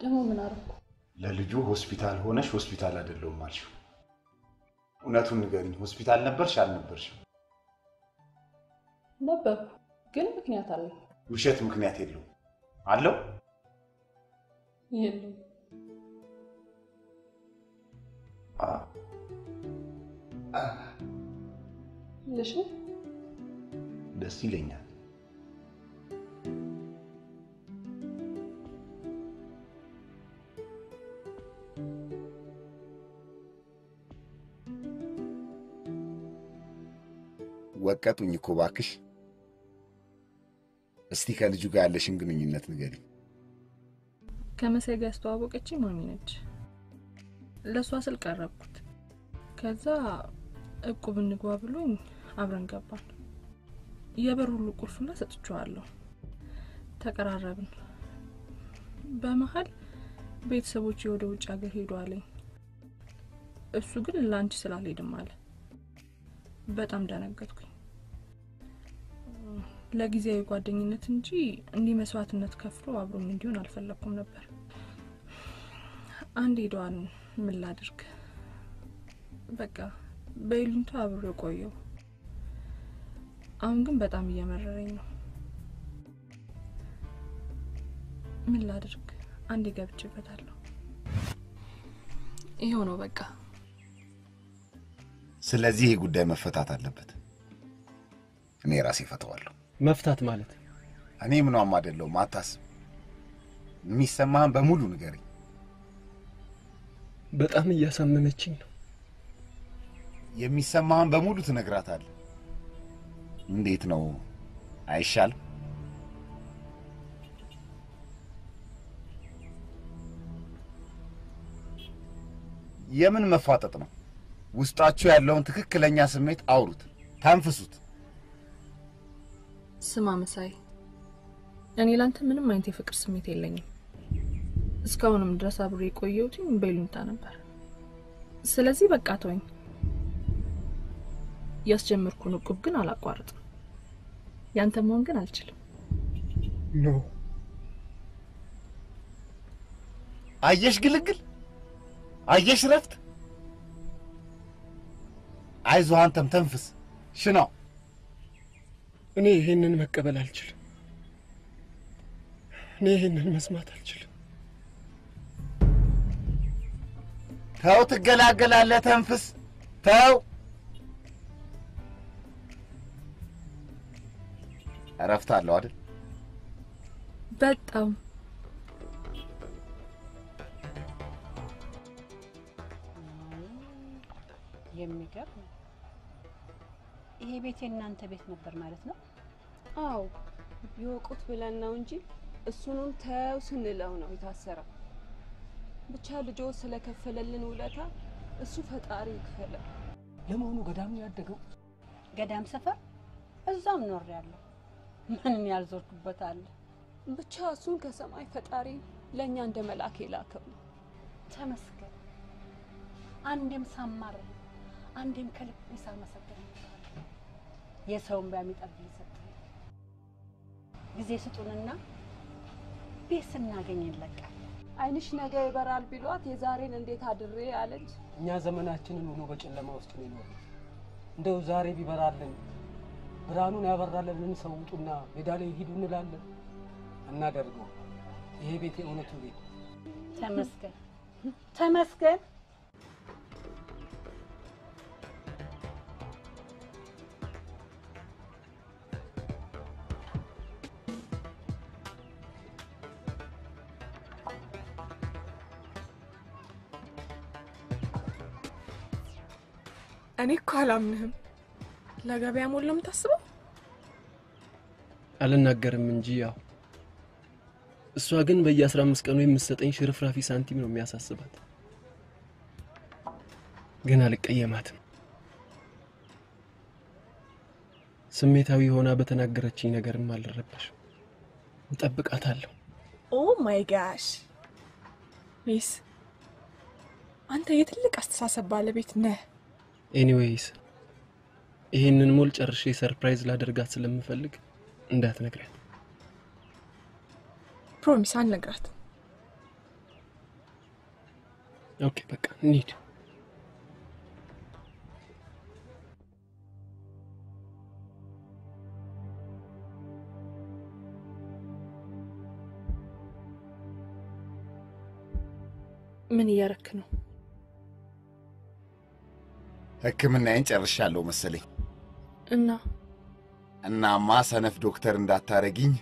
ደግሞ ምን አደረኩ? ለልጁ ሆስፒታል ሆነሽ ሆስፒታል አይደለሁም አልሽው። እውነቱን ንገሪኝ፣ ሆስፒታል ነበርሽ አልነበርሽም? ነበርኩ፣ ግን ምክንያት አለኝ። ውሸት ምክንያት የለውም አለው። የለውም። ልሽ ደስ ይለኛል። ወቀጡኝ እኮ እባክሽ። እስቲ ከልጁ ጋር ያለሽን ግንኙነት ንገሪኝ። ከመሳይ ጋር ያስተዋወቀችኝ ማሚ ነች። ለእሷ ስል ቀረብኩት። ከዛ እቁብ እንግባ ብሎኝ አብረን ገባን። የበር ሁሉ ቁልፉና ሰጥቼዋለሁ። ተቀራረብን። በመሀል ቤተሰቦች ወደ ውጭ ሀገር ሄዱ አለኝ። እሱ ግን ለአንቺ ስላልሄድም አለ። በጣም ደነገጥኩኝ። ለጊዜያዊ ጓደኝነት እንጂ እንዲህ መስዋዕትነት ከፍሎ አብሮኝ እንዲሆን አልፈለግኩም ነበር። አንድ ሄደዋን ምን ላድርግ? በቃ በይሉኝታ አብሬው ቆየው። አሁን ግን በጣም እየመረረኝ ነው። ምን ላድርግ? አንዴ ገብቼበታለሁ። ይኸው ነው በቃ። ስለዚህ ይህ ጉዳይ መፈታት አለበት። እኔ ራሴ እፈተዋለሁ። መፍታት ማለት እኔ ምኗም አይደለሁም፣ አታስብ። የሚሰማህን በሙሉ ንገረኝ። በጣም እያሳመመችኝ ነው። የሚሰማህን በሙሉ ትነግራታለህ። እንዴት ነው አይሻልም? የምን መፋጠጥ ነው? ውስጣችሁ ያለውን ትክክለኛ ስሜት አውሩት፣ ተንፍሱት። ስማ መሳይ፣ እኔ ላንተ ምንም አይነት የፍቅር ስሜት የለኝም። እስካሁንም ድረስ አብሬ የቆየሁት በይሉኝታ ነበር። ስለዚህ በቃ ተወኝ። ያስጀመርኩን እቁብ ግን አላቋርጥም። ያንተ መሆን ግን አልችልም። ኖ አየሽ ግልግል፣ አየሽ ረፍት። አይዞህ አንተም ተንፍስ፣ ሽናው። እኔ ይሄንን መቀበል አልችልም። እኔ ይሄንን መስማት አልችልም። ተው፣ ትገላገላለህ። ተንፍስ፣ ተው። እረፍት አለው አይደል? በጣም የሚገርም ይሄ ቤት የእናንተ ቤት ነበር ማለት ነው? አዎ ይወቁት ብለን ነው እንጂ እሱንም ተው ስንለው ነው የታሰረው። ብቻ ልጆ ስለከፈለልን ውለታ እሱ ፈጣሪ ይክፈለው። ለመሆኑ ገዳም ነው ያደገው? ገዳም ሰፈር እዛም ኖር ያለሁ ምንም ያልዞርኩበት አለ። ብቻ እሱን ከሰማይ ፈጣሪ ለእኛ እንደ መልአክ የላከው ነው። ተመስገን። አንዴም ሳማር አንዴም ከልቤ ሳመሰግን የሰውን ቢያሚጠብል ሰጠኝ። ጊዜ ስጡንና ቤት ስናገኝ ይለቃል። አይንሽ ነገ ይበራል ቢሏት የዛሬን እንዴት አድሬ አለች። እኛ ዘመናችንን ሁሉ በጨለማ ውስጥ ነው የኖርነው። እንደው ዛሬ ቢበራልን ብርሃኑን ያበራልንን ሰው ውጡና ሜዳ ላይ ሂዱ እንላለን። እናደርገው። ይሄ ቤት የእውነቱ ቤት ተመስገን ተመስገን። እኔ እኮ አላምንህም። ለገበያ ሞል ነው የምታስበው? አልናገርም እንጂ ያው እሷ ግን በየአስራ አምስት ቀኑ የምትሰጠኝ ሽርፍራፊ ሳንቲም ነው የሚያሳስባት። ግን አልቀየማትም። ስሜታዊ ሆና በተናገረችኝ ነገርም አልረበሽም። እጠብቃታለሁ። oh my gosh ሜስ፣ አንተ የትልቅ አስተሳሰብ ባለቤት ነህ። anyways ይሄንን ሞል ጨርሼ surprise ላደርጋት ስለምፈልግ እንዳትነግሪያት። promise አልነግራት። okay በቃ እንሂድ። ምን እያረክ ነው? ሕክምናዬን ጨርሻለሁ መሰለኝ። እና እናማ ሰነፍ ዶክተር እንዳታረጊኝ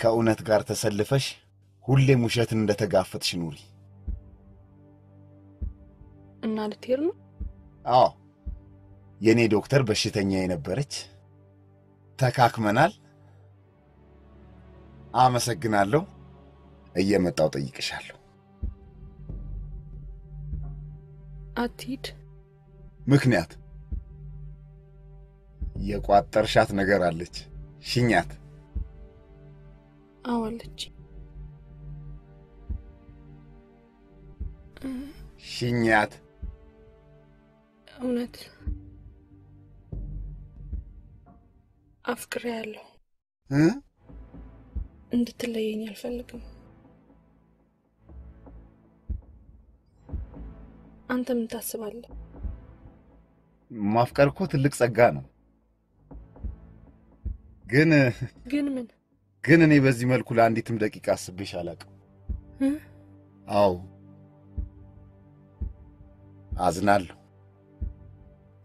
ከእውነት ጋር ተሰልፈሽ ሁሌም ውሸትን እንደተጋፈጥሽ ኑሪ። እና ልትሄድ ነው? አዎ የእኔ ዶክተር በሽተኛ የነበረች ተካክመናል። አመሰግናለሁ። እየመጣው ጠይቅሻለሁ። አትሂድ። ምክንያት የቋጠርሻት ነገር አለች። ሽኛት። አዋለች። ሽኛት። እውነት አፍቅሬ ያለሁ? እንድትለየኝ አልፈልግም። አንተ ምን ታስባለህ? ማፍቀር እኮ ትልቅ ጸጋ ነው። ግን ግን ምን ግን እኔ በዚህ መልኩ ለአንዲትም ደቂቃ አስቤሽ አላውቅም።? አዎ አዝናለሁ።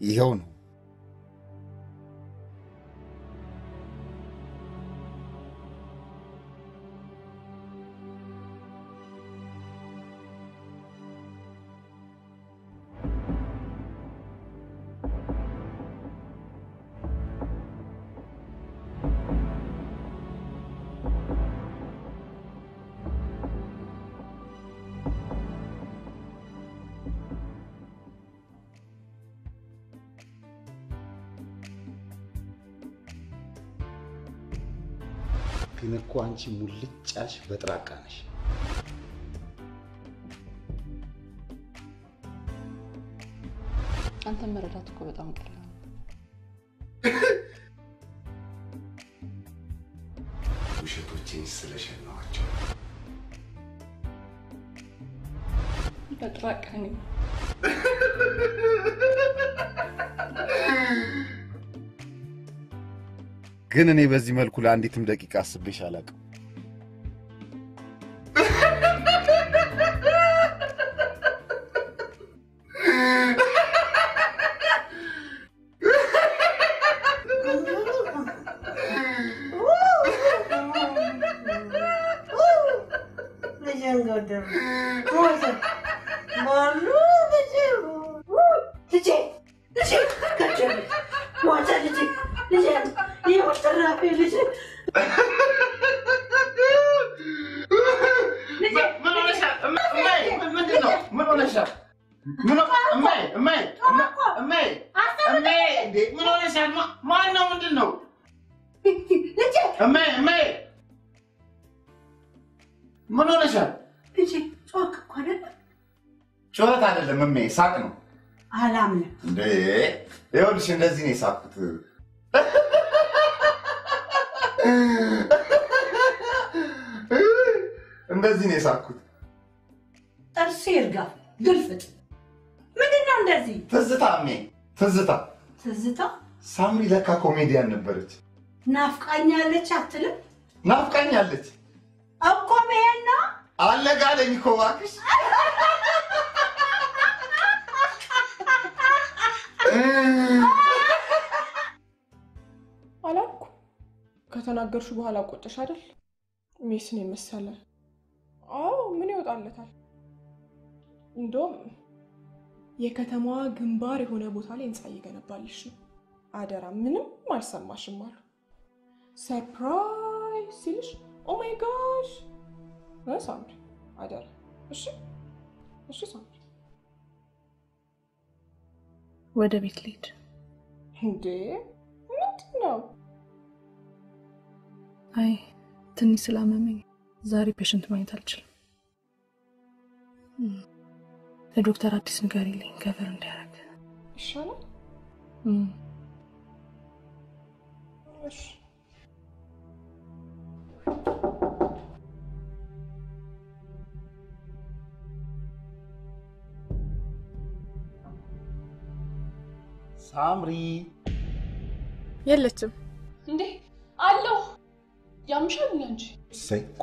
ይኸው ነው። ግን እኮ አንቺ ሙልጭ ያልሽ በጥራቃ ነሽ። አንተን መረዳት እኮ በጣም ቀላል ግን እኔ በዚህ መልኩ ለአንዲትም ደቂቃ አስቤሽ አላውቅም። ሳቅ ነው አላምንም። እንዴ። ይኸውልሽ እንደዚህ ነው የሳቅኩት። እንደዚህ ነው የሳቅኩት። ጥርሴ ይርጋ ግልፍጥ። ምንድን ነው እንደዚህ? ትዝታ እሜ፣ ትዝታ። ትዝታ ሳምሪ ለካ ኮሜዲያን ነበረች። ናፍቃኛለች አትልም ናፍቃኛለች። እኮ ነው። አለጋለኝ እኮ እባክሽ። <laughs> አላልኩ ከተናገርሹ በኋላ ቆጨሽ አይደል? ሜስን የመሰለ አዎ፣ ምን ይወጣለታል? እንደውም የከተማዋ ግንባር የሆነ ቦታ ላይ ህንፃ እየገነባልሽ ነው። አደራ ምንም አልሰማሽም አሉ። surprise ሲልሽ oh my gosh ሳምሪ አደራ። እሺ እሺ ሳምሪ። ወደ ቤት ልሂድ። እንዴ ምንድን ነው? አይ ትንሽ ስላመመኝ ዛሬ patient ማግኘት አልችልም። ለዶክተር አዲስ ንገሪልኝ cover እንዲያደርግ። ይሻላል። እሺ ሳምሪ የለችም። እንዴ አለሁ። ያምሻል እንዴ አንቺ? ሰይኩ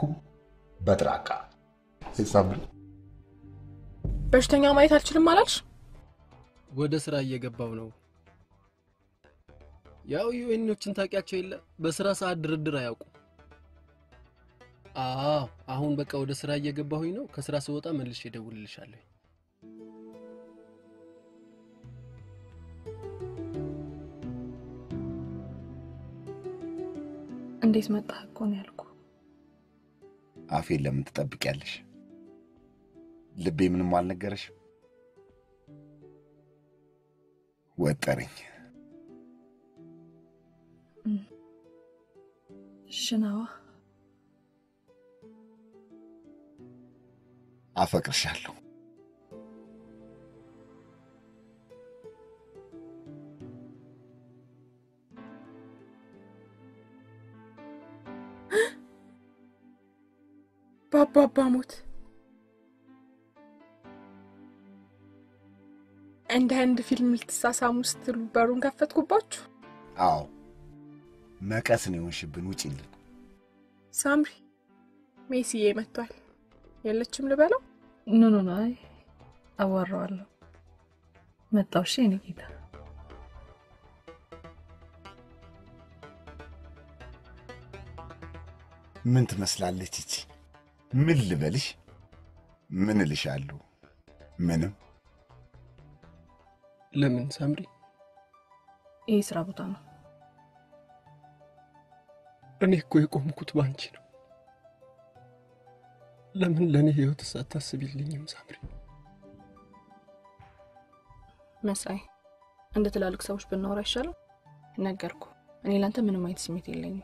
በጥራቃ ሳምሪ በሽተኛ ማየት አልችልም አላልሽ? ወደ ስራ እየገባው ነው። ያው ዩኤኖችን ታውቂያቸው የለ በስራ ሰዓት ድርድር አያውቁ። አዎ አሁን በቃ ወደ ስራ እየገባሁኝ ነው። ከስራ ስወጣ መልሼ እደውልልሻለሁ። እንዴት መጣህ እኮ ነው ያልኩ። አፌን ለምን ትጠብቂያለሽ? ልቤ ምንም አልነገረሽ? ወጠረኝ። ሽናዋ አፈቅርሻለሁ። በአባባ ሞት እንደ ህንድ ፊልም ልትሳሳሙ ስትሉ በሩን ከፈትኩባችሁ። አዎ መቀስ ነው የሆንሽብን። ውጪልን። ሳምሪ ሜሲዬ መጥቷል። የለችም ልበለው? no no no፣ አይ አዋራዋለሁ። መጣው። እሺ የኔ ጌታ ምን ትመስላለች ይቺ? ምን ልበልሽ? ምን እልሻለሁ? ምንም። ለምን ሳምሪ? ይህ ስራ ቦታ ነው። እኔ እኮ የቆምኩት ባንቺ ነው። ለምን ለእኔ ህይወት ሳታስቢልኝም ሳምሪ? መሳይ፣ እንደ ትላልቅ ሰዎች ብናወራ አይሻልም? ነገርኩ። እኔ ላንተ ምንም አይነት ስሜት የለኝም።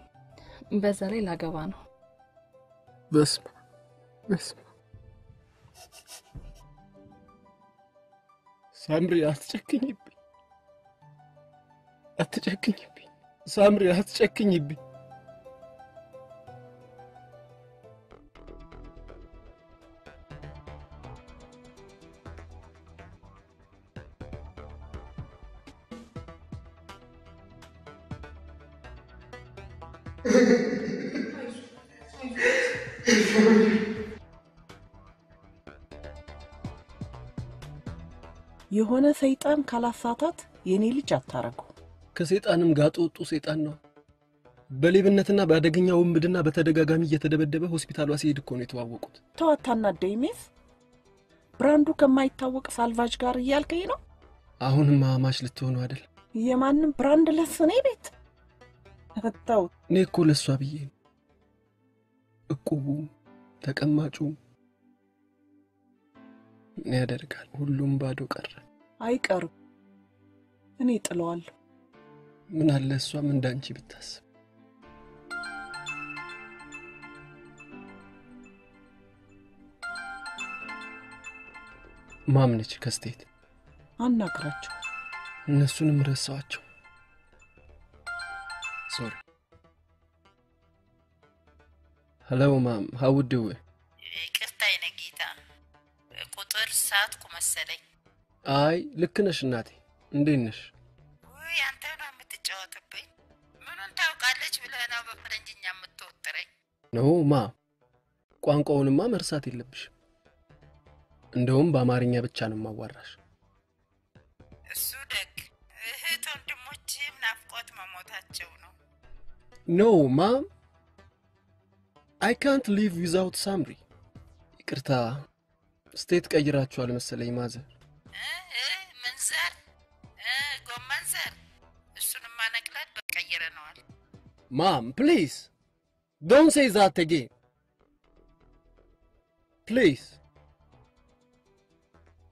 በዛ ላይ ላገባ ነው። በስመ በስመ ሳምሪ አትጨክኝብኝ፣ አትጨክኝብኝ ሳምሪ አትጨክኝብኝ። የሆነ ሰይጣን ካላሳታት የኔ ልጅ አታረገው። ከሰይጣንም ጋጥ ወጡ ሰይጣን ነው። በሌብነትና በአደገኛ ውንብድና በተደጋጋሚ እየተደበደበ ሆስፒታሏ ሲሄድ እኮ ነው የተዋወቁት። ተዋታና ደይሜስ ብራንዱ ከማይታወቅ ሳልቫጅ ጋር እያልከኝ ነው? አሁንም አማች ልትሆኑ አይደል? የማንም ብራንድ ለስ እኔ ቤት ተው። እኔ እኮ ለእሷ ብዬ እቁቡ፣ ተቀማጩ ያደርጋል፣ ሁሉም ባዶ ቀረ። አይቀርም፣ እኔ ጥለዋለሁ። ምን አለ እሷም እንዳንቺ ብታስብ። ማምነች ከስቴት አናግራቸው። እነሱንም ረሳዋቸው። ሶሪ hello mom how are ልክ ነሽ እናቴ። እንዴት ነሽ? ውይ አንተ ነው የምትጫወትብኝ። ምኑን ታውቃለች ብለህ ነው በፈረንጅኛ የምትወጥረኝ? no ma ቋንቋውንማ መርሳት የለብሽም። እንደውም በአማርኛ ብቻ ነው ማዋራሽ። እሱ ደግ እህት ወንድሞችህም ናፍቆት መሞታቸው ነው። ኖ ማም አይ ካንት ሊቭ ዊዛውት ሳምሪ። ይቅርታ state ቀይራችኋል መሰለኝ mother። mom please don't say that again please።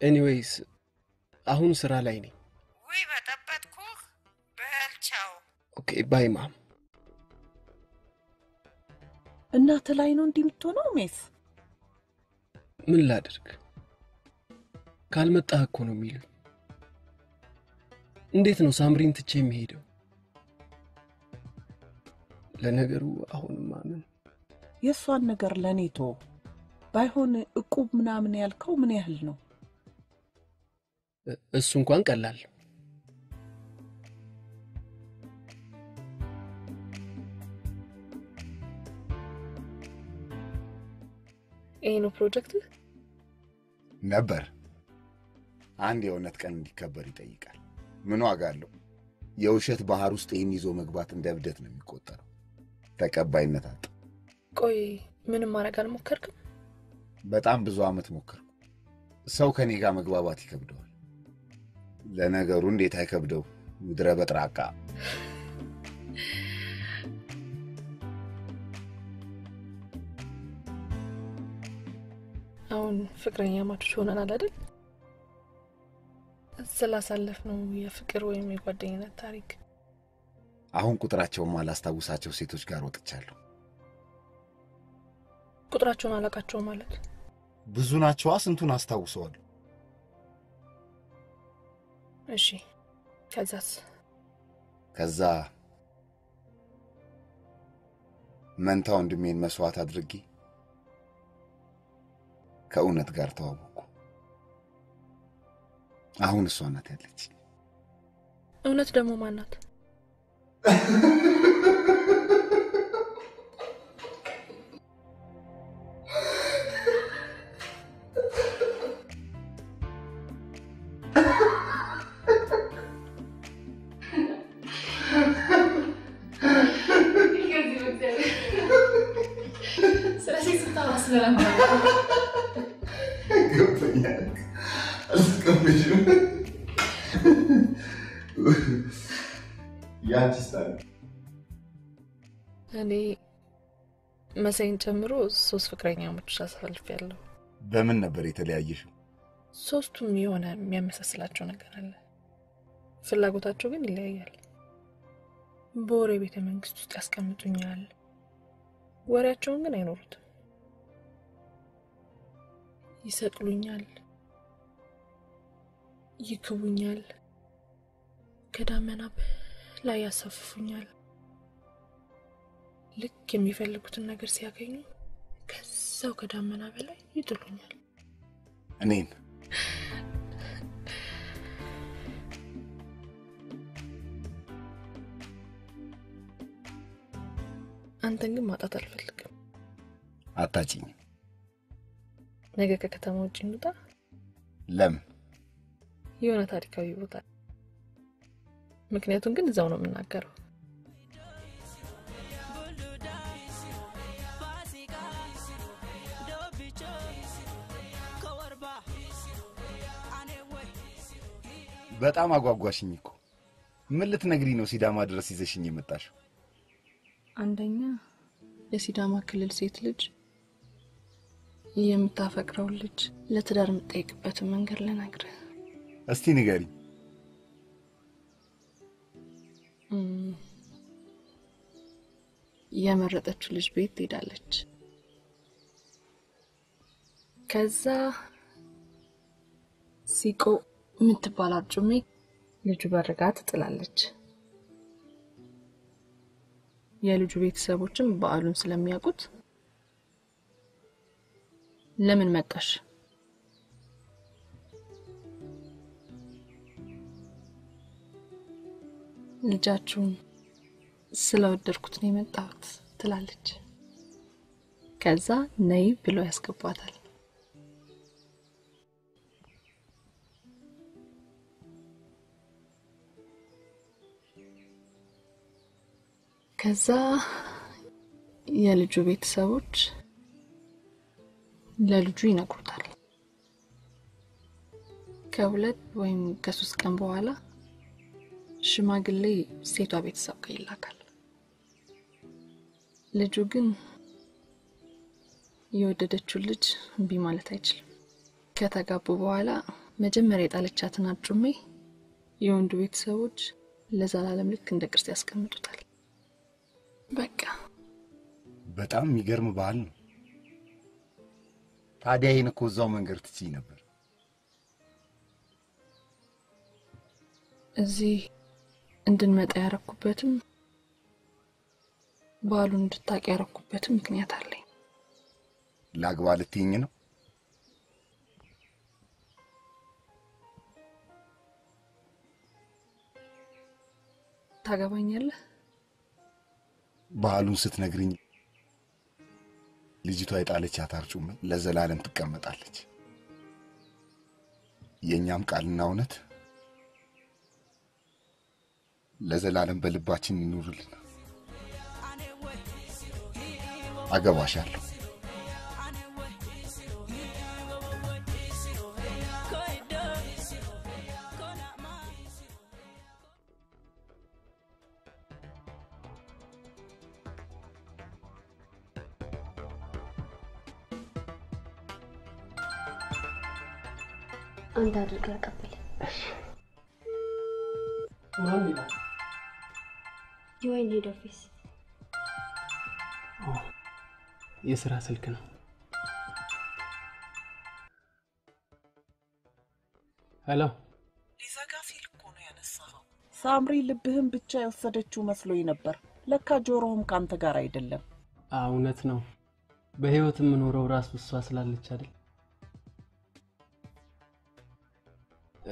anyways አሁን ስራ ላይ ነኝ። ውይ በጠበጥኩህ። በል ቻው። okay bye mom። እናት ላይ ነው እንዲህ የምትሆነው ሜስ? ምን ላድርግ? ካልመጣህ እኮ ነው የሚሉኝ። እንዴት ነው ሳምሪን ትቼ የሚሄደው? ለነገሩ አሁንማ ምን የእሷን ነገር ለእኔ ተው ባይሆን እቁብ ምናምን ያልከው ምን ያህል ነው? እሱ እንኳን ቀላል ይሄ ነው ፕሮጀክትህ? ነበር። አንድ የእውነት ቀን እንዲከበር ይጠይቃል። ምን ዋጋ አለው? የውሸት ባህር ውስጥ ይህን ይዞ መግባት እንደ እብደት ነው የሚቆጠረው። ተቀባይነት አጣ። ቆይ ምንም ማድረግ አልሞከርክም? በጣም ብዙ ዓመት ሞከርኩ። ሰው ከኔ ጋር መግባባት ይከብደዋል። ለነገሩ እንዴት አይከብደው? ምድረ በጥራቃ አሁን ፍቅረኛ ማቾች ሆነናል አይደል? ስላሳለፍነው የፍቅር ወይም የጓደኝነት ታሪክ አሁን ቁጥራቸውን ማላስታውሳቸው ሴቶች ጋር ወጥቻለሁ። ቁጥራቸውን አላቃቸው ማለት ብዙ ናቸዋ። ስንቱን አስታውሰዋለሁ። እሺ፣ ከዛስ? ከዛ መንታ ወንድሜን መስዋዕት አድርጌ ከእውነት ጋር ተዋወቅኩ። አሁን እሷ ናት ያለች። እውነት ደግሞ ማናት? それはシスターはすらんか ያንቺስ ታዲያ? እኔ መሳይን ጨምሮ ሶስት ፍቅረኛሞች አሳልፌያለሁ። በምን ነበር የተለያየሽው? ሶስቱም የሆነ የሚያመሳስላቸው ነገር አለ። ፍላጎታቸው ግን ይለያያል። በወሬ ቤተ መንግስት ውስጥ ያስቀምጡኛል። ወሬያቸውን ግን አይኖሩትም። ይሰቅሉኛል፣ ይክቡኛል፣ ከዳመና ላይ ያሳፍፉኛል። ልክ የሚፈልጉትን ነገር ሲያገኙ ከዛው ከዳመና በላይ ይጥሉኛል። እኔን አንተን ግን ማጣት አልፈልግም። አታጭኝ። ነገ ከከተማ ውጭ እንውጣ። ለምን? የሆነ ታሪካዊ ቦታ ምክንያቱም ግን እዛው ነው የምናገረው። በጣም አጓጓሽኝ እኮ። ምን ልትነግሪ ነው ሲዳማ ድረስ ይዘሽኝ የመጣሽው? አንደኛ የሲዳማ ክልል ሴት ልጅ የምታፈቅረው ልጅ ለትዳር የምጠይቅበትን መንገድ ልነግርህ። እስቲ ንገሪኝ። የመረጠችው ልጅ ቤት ትሄዳለች። ከዛ ሲቆ የምትባል አርጩሜ ልጁ በርጋ ትጥላለች። የልጁ ቤተሰቦችም በዓሉን ስለሚያውቁት ለምን መጣሽ? ልጃችሁን ስለወደድኩት ነው የመጣሁት ትላለች። ከዛ ነይ ብለው ያስገቧታል። ከዛ የልጁ ቤተሰቦች ለልጁ ይነግሩታል። ከሁለት ወይም ከሶስት ቀን በኋላ ሽማግሌ ሴቷ ቤተሰብ ጋር ይላካል። ልጁ ግን የወደደችው ልጅ እምቢ ማለት አይችልም። ከተጋቡ በኋላ መጀመሪያ የጣለቻትን አርጩሜ የወንዱ ቤተሰቦች ለዘላለም ልክ እንደ ቅርስ ያስቀምጡታል። በቃ በጣም የሚገርም ባህል ነው። ታዲያ ይህን እኮ እዛው መንገድ ትችይ ነበር። እዚህ እንድንመጣ ያረኩበትም ባህሉን እንድታቂ ያረኩበትም ምክንያት አለኝ። ላግባ ልትይኝ ነው? ታገባኛለህ? ባህሉን ስትነግርኝ ልጅቷ የጣለቻት አርጩሜ ለዘላለም ትቀመጣለች። የእኛም ቃልና እውነት ለዘላለም በልባችን ይኑርልን። አገባሻለሁ። አንድ አድርገህ አቀብል። ማን ይላል? የወይን head office የስራ ስልክ ነው። hello፣ ሊዘጋ ሲል እኮ ነው ያነሳኸው። ሳምሪ ልብህን ብቻ የወሰደችው መስሎኝ ነበር። ለካ ጆሮህም ካንተ ጋር አይደለም። አዎ እውነት ነው። በህይወት የምኖረው ራሱ እሷ ስላለች አይደል?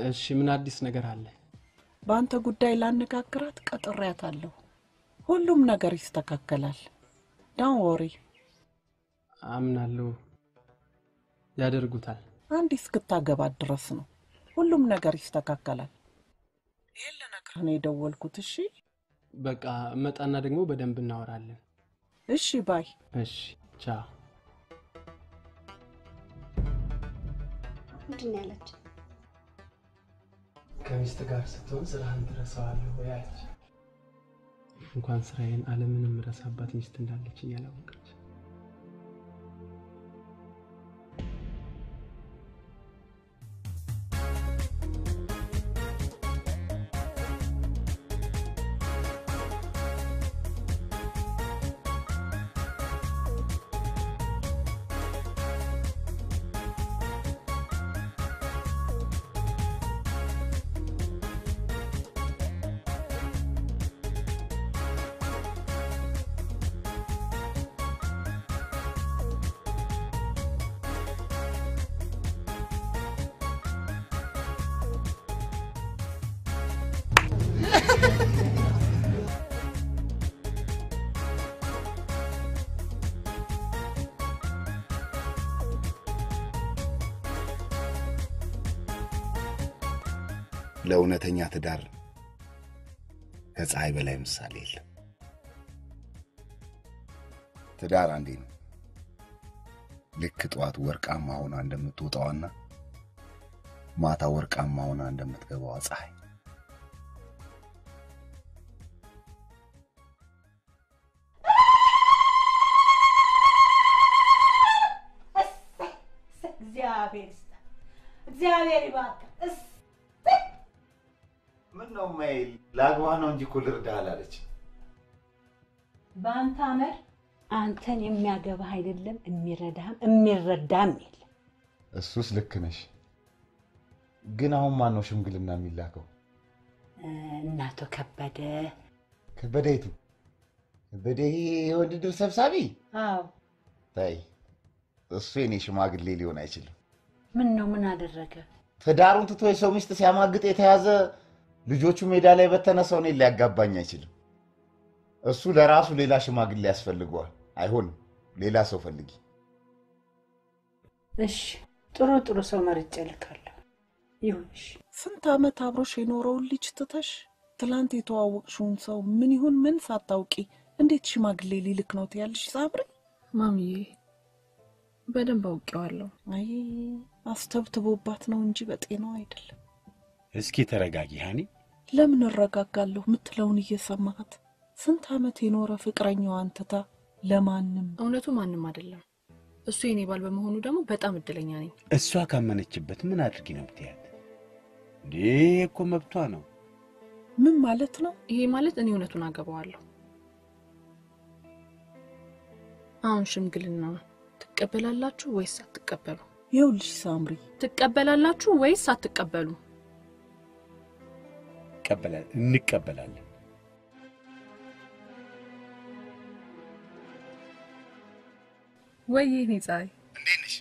እሺ፣ ምን አዲስ ነገር አለ? በአንተ ጉዳይ ላነጋግራት ቀጥሬያታለሁ። ሁሉም ነገር ይስተካከላል። ዳን ወሪ አምናለሁ፣ ያደርጉታል። አንድ እስክታገባት ድረስ ነው። ሁሉም ነገር ይስተካከላል። ይህን ልነግርህ ነው የደወልኩት። እሺ በቃ እመጣና ደግሞ በደንብ እናወራለን። እሺ ባይ እሺ፣ ቻው። ምንድን ነው ያለች? ከሚስት ጋር ስትሆን ስራህን ትረሳዋለህ ወይ አለች። እንኳን ስራዬን ዓለምንም ረሳባት ሚስት እንዳለችኝ ያላወቀች። ለእውነተኛ ትዳር ከፀሐይ በላይ ምሳሌ የለም። ትዳር አንዴ ነው። ልክ ጠዋት ወርቃማ ሆና እንደምትወጣዋና ማታ ወርቃማ ሆና እንደምትገባዋ ፀሐይ እግዚአብሔር ይባርክ። ምን ነው ማይ ላግባ ነው እንጂ እኮ ልርዳህ አላለች። በአንተ አመል አንተን የሚያገባህ አይደለም የሚረዳህም የሚረዳም የለም። እሱስ ልክ ነሽ። ግን አሁን ማን ነው ሽምግልና የሚላከው? እናቶ ከበደ ከበደ የቱ? ከበደ የውድድር ሰብሳቢ? አዎ። ተይ፣ እሱ የኔ ሽማግሌ ሊሆን አይችልም። ምን ነው ምን አደረገ? ትዳሩን ትቶ የሰው ሚስት ሲያማግጥ የተያዘ ልጆቹ ሜዳ ላይ በተነ ሰው እኔን ሊያጋባኝ አይችልም። እሱ ለራሱ ሌላ ሽማግሌ ያስፈልገዋል። አይሆንም፣ ሌላ ሰው ፈልጊ። እሺ፣ ጥሩ ጥሩ ሰው መርጬ እልካለሁ። ይሁን። እሺ። ስንት ዓመት አብሮሽ የኖረውን ልጅ ትተሽ ትላንት የተዋወቅሽውን ሰው ምን ይሁን ምን ሳታውቂ እንዴት ሽማግሌ ሊልክ ነው ትያለሽ? ሳምሪ ማሚዬ በደንብ አውቄዋለሁ። አይ አስተብትቦባት ነው እንጂ በጤናው አይደለም። እስኪ ተረጋጊ ሀኒ። ለምን እረጋጋለሁ የምትለውን እየሰማት ስንት ዓመት የኖረ ፍቅረኛዋን ትታ ለማንም እውነቱ ማንም አይደለም። እሱ የኔ ባል በመሆኑ ደግሞ በጣም እድለኛ ነኝ። እሷ ካመነችበት ምን አድርጊ ነው ብትያት? እንዴ እኮ መብቷ ነው። ምን ማለት ነው? ይሄ ማለት እኔ እውነቱን አገባዋለሁ። አሁን ሽምግልና ትቀበላላችሁ ወይስ አትቀበሉ? ይኸውልሽ ሳምሪ፣ ትቀበላላችሁ ወይስ አትቀበሉ? እንቀበላለን። ወይ የኔ ፀሐይ እንዴት ነሽ?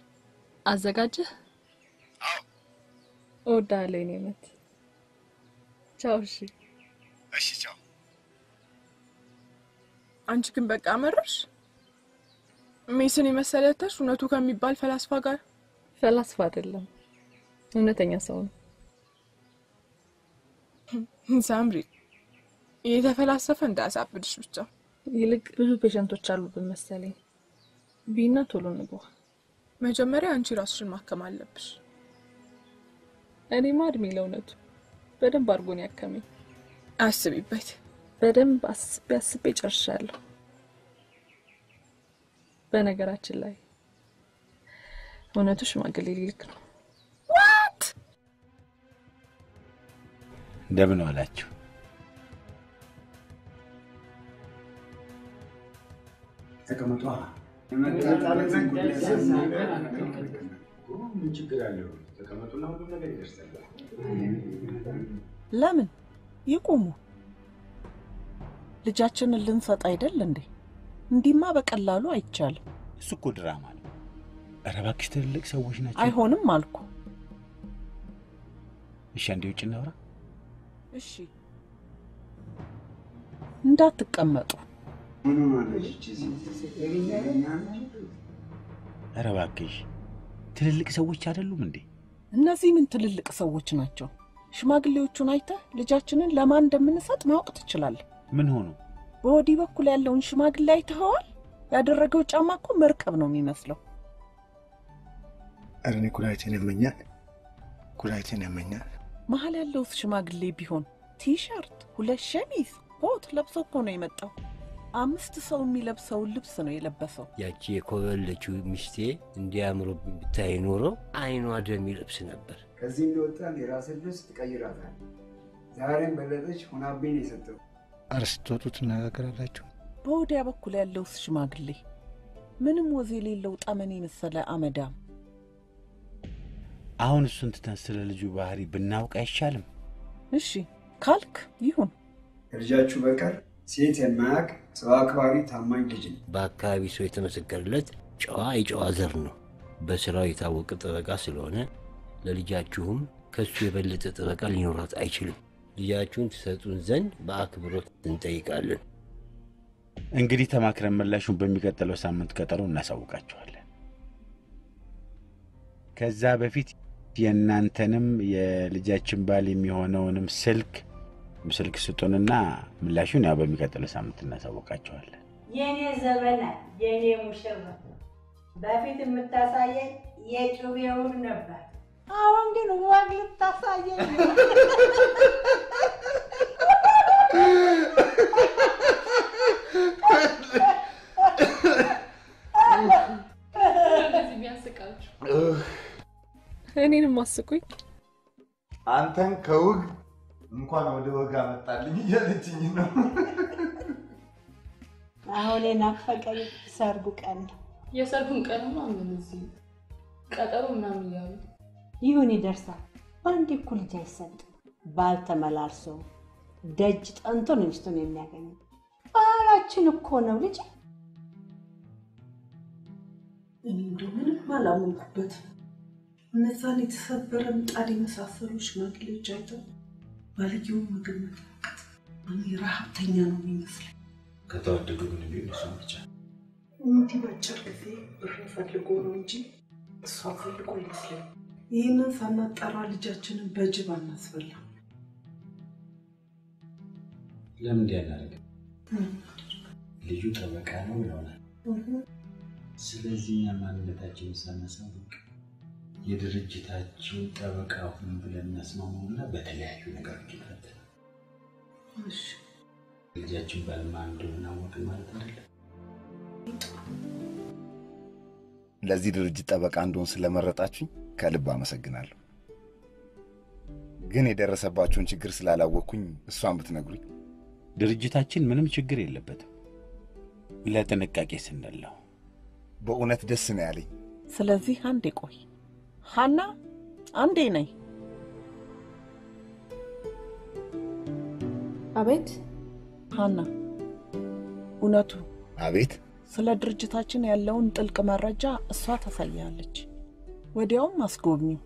አዘጋጀህ? አዎ። እወዳለሁ የኔ እመት። ቻው። እሺ እሺ፣ ቻው። አንቺ ግን በቃ መረሽ ሜስን የመሰለ ተሽ እውነቱ ከሚባል ፈላስፋ ጋር ፈላስፋ አይደለም፣ እውነተኛ ሰው ነው። ሳምሪ እየተፈላሰፈ እንዳያሳብድሽ ብቻ። ይልቅ ብዙ ፔሸንቶች አሉብን መሰለኝ። ቢና ቶሎ እንግባ። መጀመሪያ አንቺ ራስሽን ማከም አለብሽ። እኔማ እድሜ ለእውነቱ በደንብ አድርጎን ያከመኝ። አስቢበት። በደንብ አስቤ አስቤ ጨርሻለሁ። በነገራችን ላይ እውነቱ ሽማግሌ ሊልክ ነው። እንደምን ዋላችሁ? ተቀመጧ። ምን ችግር አለው? ተቀመጡና ሁሉም ነገር ይደርሳል። ለምን ይቁሙ? ልጃችንን ልንሰጥ አይደል እንዴ? እንዲማ በቀላሉ አይቻልም። እሱ እኮ ድራማ ነው። ኧረ እባክሽ ትልልቅ ሰዎች ናቸው። አይሆንም አልኩ። እሺ፣ አንዴ ውጭ እናውራ። እሺ፣ እንዳትቀመጡ። ኧረ እባክሽ ትልልቅ ሰዎች አይደሉም እንዴ? እነዚህ ምን ትልልቅ ሰዎች ናቸው? ሽማግሌዎቹን አይተህ ልጃችንን ለማን እንደምንሰጥ ማወቅ ትችላለህ። ምን ሆኑ? በወዲህ በኩል ያለውን ሽማግሌ አይተኸዋል? ያደረገው ጫማ እኮ መርከብ ነው የሚመስለው። ኧረ እኔ ኩላሊቴን ያመኛል፣ ኩላሊቴን ያመኛል። መሀል ያለው ሽማግሌ ቢሆን ቲሸርት፣ ሁለት ሸሚዝ፣ ኮት ለብሶ እኮ ነው የመጣው። አምስት ሰው የሚለብሰውን ልብስ ነው የለበሰው። ያቺ የኮበለችው ሚስቴ እንዲያምሩ ብታይ ኖሮ አይኗ ደም ይለብስ ነበር። ከዚህ እንደወጣን የራስን ልብስ ትቀይራታል። ዛሬም በለጠች ሆናብኝ የሰጠው። ኧረ ስትወጡ ትነጋገራላችሁ። በወዲያ በኩል ያለው ሽማግሌ ምንም ወዝ የሌለው ጠመኔ የመሰለ አመዳም። አሁን እሱን ትተን ስለ ልጁ ባህሪ ብናውቅ አይሻልም? እሺ ካልክ ይሁን። ከልጃችሁ በቀር ሴት የማያውቅ ሰው አክባሪ ታማኝ ልጅ ነው። በአካባቢ ሰው የተመሰከረለት ጨዋ የጨዋ ዘር ነው። በስራው የታወቀ ጠበቃ ስለሆነ ለልጃችሁም ከሱ የበለጠ ጠበቃ ሊኖራት አይችልም። ልጃችሁን ትሰጡን ዘንድ በአክብሮት እንጠይቃለን። እንግዲህ ተማክረን ምላሹን በሚቀጥለው ሳምንት ቀጠሮ እናሳውቃችኋለን። ከዛ በፊት የእናንተንም የልጃችን ባል የሚሆነውንም ስልክ ስልክ ስጡንና ምላሹን ያው በሚቀጥለው ሳምንት እናሳውቃችኋለን። የኔ ዘበና የኔ ሙሽራ በፊት የምታሳየኝ የጩቤውን ነበር። አሁን ግን ወግ ልታሳየኝ ነው። <laughs> እኔንም አስቁኝ። አንተን ከውግ እንኳን ወደ ወግ አመጣልኝ እያለችኝ ነው። አሁን የናፈቀኝ ሰርጉ ቀን ነው። የሰርጉን ቀንማ ምን እዚህ ቀጠሮ ምናምን እያሉ ይሁን ይደርሳል። በአንድ እኩል ልጅ አይሰጥም። ባል ተመላልሶ ደጅ ጠንቶ ነው ሚስቱን የሚያገኘው። ባህላችን እኮ ነው ልጅ። እኔ እንደው ምንም አላመንኩበትም። እነዛን የተሰበረ ምጣድ የመሳሰሉ ሽማግሌዎች አይተው ባልየውን ምግብ መጠቀት እኔ ረሀብተኛ ነው የሚመስለኝ። ከተወደዱ ግን ቢሆን ብቻ እንዲህ በአጭር ጊዜ ብር ፈልጎ ነው እንጂ እሷ ፈልጎ አይመስለኝም። ይህንን ሳናጣራ ልጃችንን በጅብ አናስበላም። ለምን እንዲህ አናደርግም? ልጁ ጠበቃ ነው ይሆናል። ስለዚህ እኛ ማንነታችንን ሳናሳውቅ የድርጅታችን ጠበቃ ሁን ብለን እናስማማውና በተለያዩ ነገሮች ይፈተናል። ልጃችን ባልማ እንደሆነ አወቅን ማለት አይደለም። ለዚህ ድርጅት ጠበቃ እንደሆን ስለመረጣችሁኝ ከልብ አመሰግናለሁ። ግን የደረሰባችሁን ችግር ስላላወቅኩኝ እሷን ብትነግሩኝ። ድርጅታችን ምንም ችግር የለበትም። ለጥንቃቄ ስንል ነው። በእውነት ደስ ነው ያለኝ። ስለዚህ አንዴ ቆይ ሀና፣ አንዴ ነይ። አቤት ሀና፣ እውነቱ አቤት። ስለ ድርጅታችን ያለውን ጥልቅ መረጃ እሷ ታሳያለች። ወዲያውም አስጎብኚው።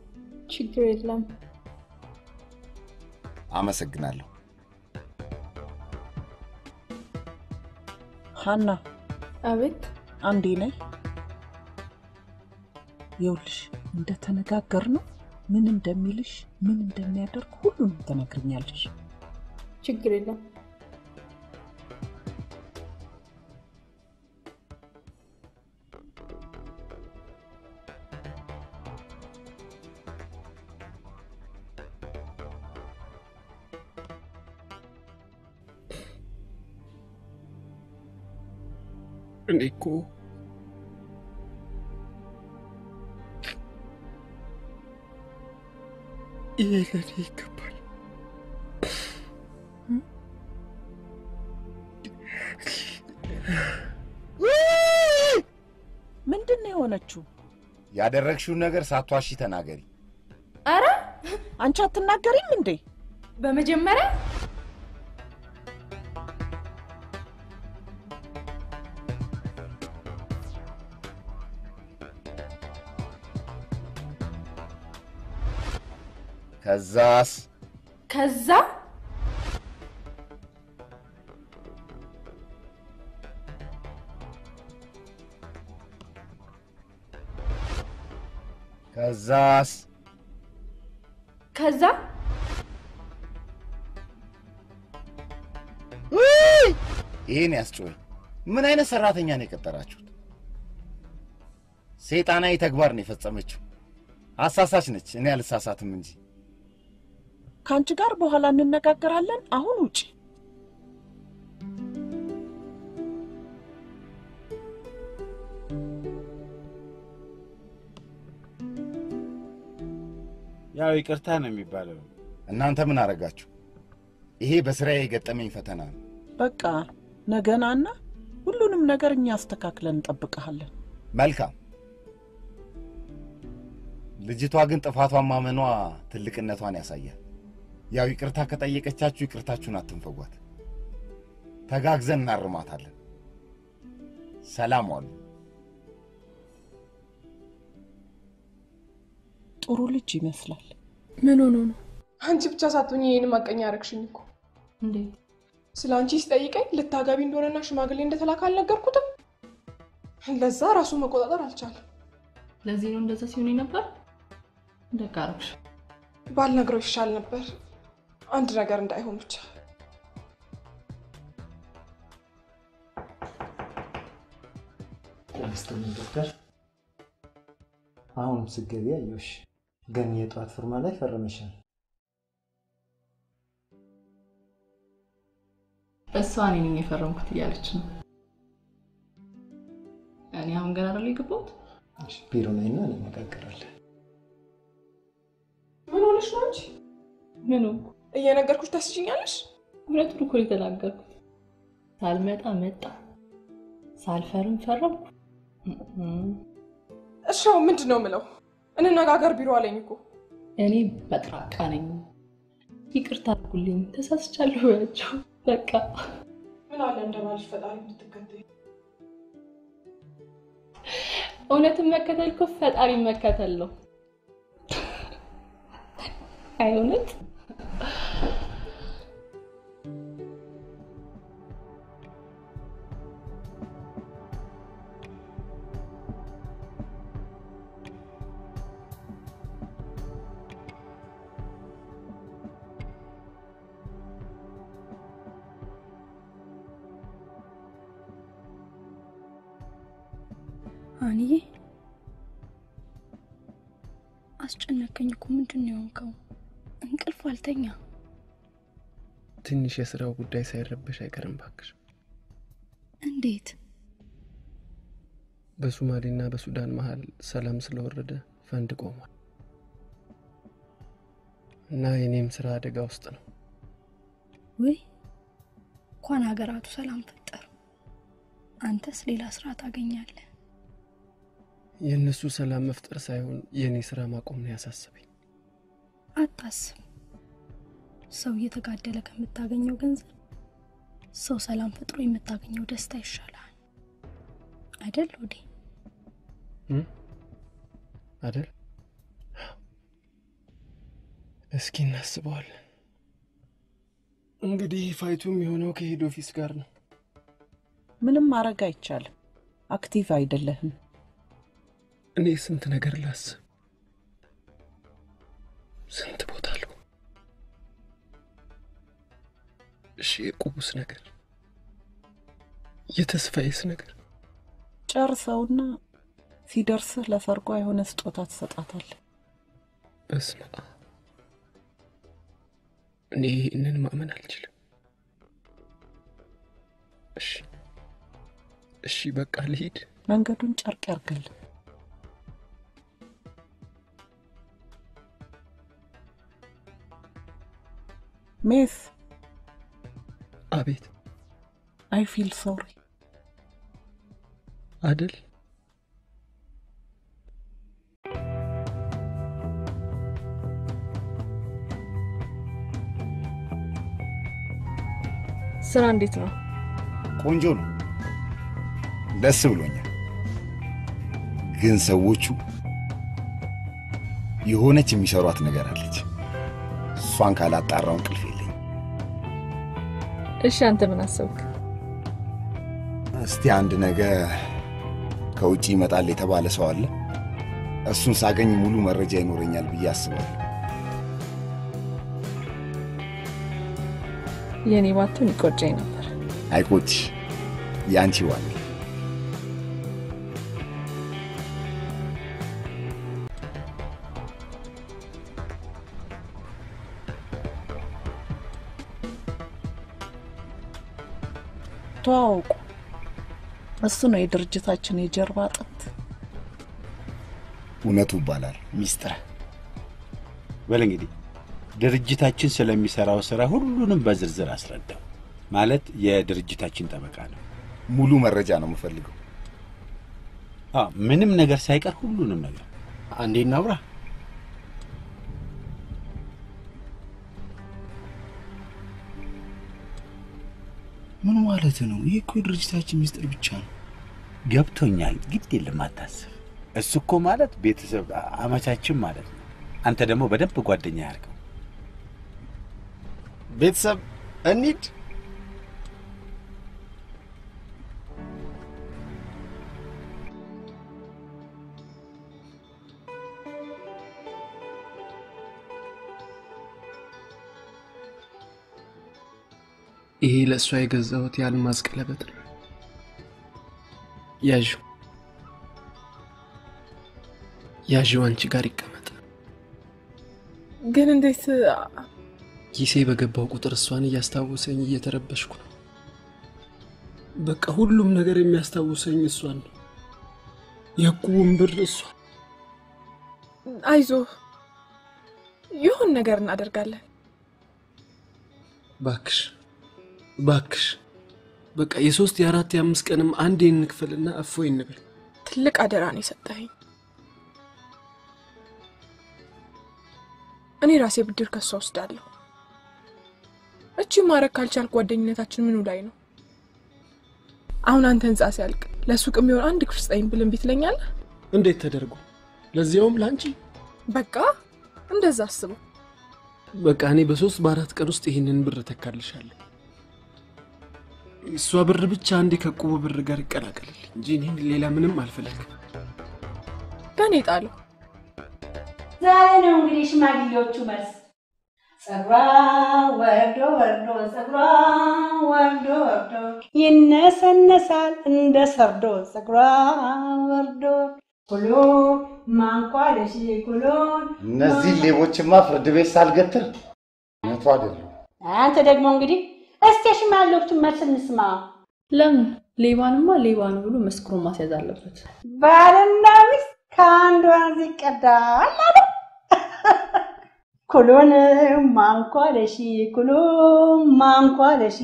ችግር የለም። አመሰግናለሁ። ሀና፣ አቤት። አንዴ ነይ። ይኸውልሽ እንደተነጋገር ነው ምን እንደሚልሽ ምን እንደሚያደርግ ሁሉንም ትነግርኛለሽ። ችግር የለም። እኔ እኮ ለኔ ይገባል። ምንድን ነው የሆነችው? ያደረግሽውን ነገር ሳትዋሺ ተናገሪ። አረ አንቺ አትናገሪም እንዴ? በመጀመሪያ ከዛስ ከዛ ከዛስ ከዛ ውይ! ይሄን ያስጮኸኝ ምን አይነት ሰራተኛ ነው የቀጠራችሁት? ሰይጣናዊ ተግባር ነው የፈጸመችው። አሳሳች ነች። እኔ አልሳሳትም እንጂ ከአንቺ ጋር በኋላ እንነጋገራለን። አሁን ውጪ። ያው ይቅርታ ነው የሚባለው። እናንተ ምን አረጋችሁ? ይሄ በስራዬ የገጠመኝ ፈተና ነው። በቃ ነገናና ሁሉንም ነገር እኛ አስተካክለን እንጠብቀሃለን። መልካም። ልጅቷ ግን ጥፋቷን ማመኗ ትልቅነቷን ያሳያል። ያው ይቅርታ ከጠየቀቻችሁ ይቅርታችሁን አትንፈጓት። ተጋግዘን እናርማታለን። ሰላም ዋሉ። ጥሩ ልጅ ይመስላል። ምን ሆኖ ነው? አንቺ ብቻ ሳትሆኚ ይህን ማቀኛ ያረግሽኝ እኮ። እንዴት? ስለ አንቺ ሲጠይቀኝ ልታገቢ እንደሆነና ሽማግሌ እንደተላከ አልነገርኩትም። ለዛ ራሱ መቆጣጠር አልቻለም። ለዚህ ነው እንደዛ ሲሆን ነበር። ደግ አደረግሽ። ባልነግረው ይሻል ነበር። አንድ ነገር እንዳይሆን ብቻ። ዶክተር። አሁንም ስገቢ አየሁሽ፣ ግን የጠዋት ፊርማ ላይ ፈርመሻል። እሷ እኔ ነኝ የፈረምኩት እያለች ነው። እኔ አሁን ገና አይደል የገባሁት? ቢሮ ነይና እንነጋገራለን። ምን ሆነሽ ነው አንቺ? ምኑ? እየነገርኩሽ ታስችኛለሽ? እውነቱን እኮ የተናገርኩት። ሳልመጣ መጣ፣ ሳልፈርም እሺ አሁን ምንድን ነው የምለው? እንነጋገር ቢሮ አለኝ እኮ። እኔ በጥራቃ ነኝ። ይቅርታ አድርጉልኝ፣ ተሳስቻለሁ በያቸው። በቃ ምን አለ እንደባልሽ ፈጣሪ እንድትከተይ። እውነትን መከተል እኮ ፈጣሪ መከተል ነው። አይ እውነት አልተኛ። ትንሽ የስራው ጉዳይ ሳይረበሽ አይቀርም ባክሽ። እንዴት? በሶማሌና በሱዳን መሀል ሰላም ስለወረደ ፈንድ ቆሟል እና የኔም ስራ አደጋ ውስጥ ነው። ውይ እንኳን ሀገራቱ ሰላም ፈጠሩ። አንተስ ሌላ ስራ ታገኛለህ። የእነሱ ሰላም መፍጠር ሳይሆን የእኔ ስራ ማቆም ነው ያሳሰበኝ። አታስብ። ሰው እየተጋደለ ከምታገኘው ገንዘብ ሰው ሰላም ፈጥሮ የምታገኘው ደስታ ይሻላል አይደል? ወዴ አደል? እስኪ እናስበዋለን። እንግዲህ fight ኡ የሚሆነው ከ head office ጋር ነው። ምንም ማድረግ አይቻልም። active አይደለህም። እኔ ስንት ነገር ላስብ፣ ስንት እሺ የቁቡስ ነገር፣ የተስፋዬስ ነገር ጨርሰውና ሲደርስህ ለሰርጓ የሆነ ስጦታ ትሰጣታለህ። በስመ አብ እኔ ይህንን ማመን አልችልም። እሺ እሺ፣ በቃ ልሂድ። መንገዱን ጨርቅ ያርግልህ። ሜስ አቤት። አይ ፊል ሶሪ አደል ስራ እንዴት ነው? ቆንጆ ነው፣ ደስ ብሎኛል። ግን ሰዎቹ የሆነች የሚሰሯት ነገር አለች። እሷን ካላጣራው እንቅልፍ እሺ አንተ ምን አሰብክ? እስቲ አንድ ነገ ከውጭ ይመጣል የተባለ ሰው አለ። እሱን ሳገኝ ሙሉ መረጃ ይኖረኛል ብዬ አስባለሁ። የኔ ባቱን ይቆጨኝ ነበር። አይቆጭሽ፣ የአንቺ ዋል እሱ ነው የድርጅታችን የጀርባ አጥንት። እውነቱ ይባላል። ሚስጥር በል እንግዲህ ድርጅታችን ስለሚሰራው ስራ ሁሉንም በዝርዝር አስረዳው። ማለት የድርጅታችን ጠበቃ ነው። ሙሉ መረጃ ነው የምፈልገው። አዎ፣ ምንም ነገር ሳይቀር ሁሉንም ነገር አንዴ እናውራ። ምን ማለት ነው? ይህ እኮ የድርጅታችን ሚስጥር ብቻ ነው። ገብቶኛል። ግድ የለም አታስብ። እሱ እኮ ማለት ቤተሰብ አመቻችን ማለት ነው። አንተ ደግሞ በደንብ ጓደኛ ያርገው። ቤተሰብ እንሂድ። ይሄ ለእሷ የገዛሁት የአልማዝ ቀለበት ነው። ያዥ ያዥው አንቺ ጋር ይቀመጥ። ግን እንዴት ኪሴ በገባው ቁጥር እሷን እያስታወሰኝ እየተረበሽኩ ነው። በቃ ሁሉም ነገር የሚያስታውሰኝ እሷን ነው። የዕቁቡን ብር እሷ አይዞ ይሁን ነገር እናደርጋለን። ባክሽ ባክሽ፣ በቃ የሶስት የአራት የአምስት ቀንም አንዴ እንክፈልና እፎይ እንበል። ትልቅ አደራ ነው የሰጠኸኝ። እኔ ራሴ ብድር ከሷ ወስዳለሁ። እቺ ማድረግ ካልቻልክ ጓደኝነታችን ምኑ ላይ ነው? አሁን አንተ ህንጻ ሲያልቅ ለሱቅ የሚሆን አንድ ክፍል ስጠኝ ብል እምቢ ትለኛለህ? እንዴት ተደርጎ ለዚያውም ለአንቺ? በቃ እንደዛ አስበው። በቃ እኔ በሶስት በአራት ቀን ውስጥ ይህንን ብር ተካልሻለሁ። እሷ ብር ብቻ አንዴ ከዕቁቡ ብር ጋር ይቀላቀልልኝ እንጂ እኔ ሌላ ምንም አልፈለግም። በእኔ ጣለው። ዛሬ ነው እንግዲህ ሽማግሌዎቹ መልስ። ጸጉሯ ወርዶ ወርዶ ጸጉሯ ወርዶ ወርዶ ይነሰነሳል እንደ ሰርዶ ጸጉሯ ወርዶ ኩሎ ማንኳለሽ ኩሎን እነዚህ ሌቦችማ ፍርድ ቤት ሳልገትር እውነቱ አይደለም። አንተ ደግሞ እንግዲህ እስቲ የሽማግሌዎቹን መልስ እንስማ። ለምን ሌባንማ ሌባ ነው ብሎ መስክሮ ማስያዝ አለበት። ባልና ሚስት ከአንድ ወንዝ ይቀዳል አሉ። ኩሎን ማንኳለሺ ኩሎን ማንኳለሺ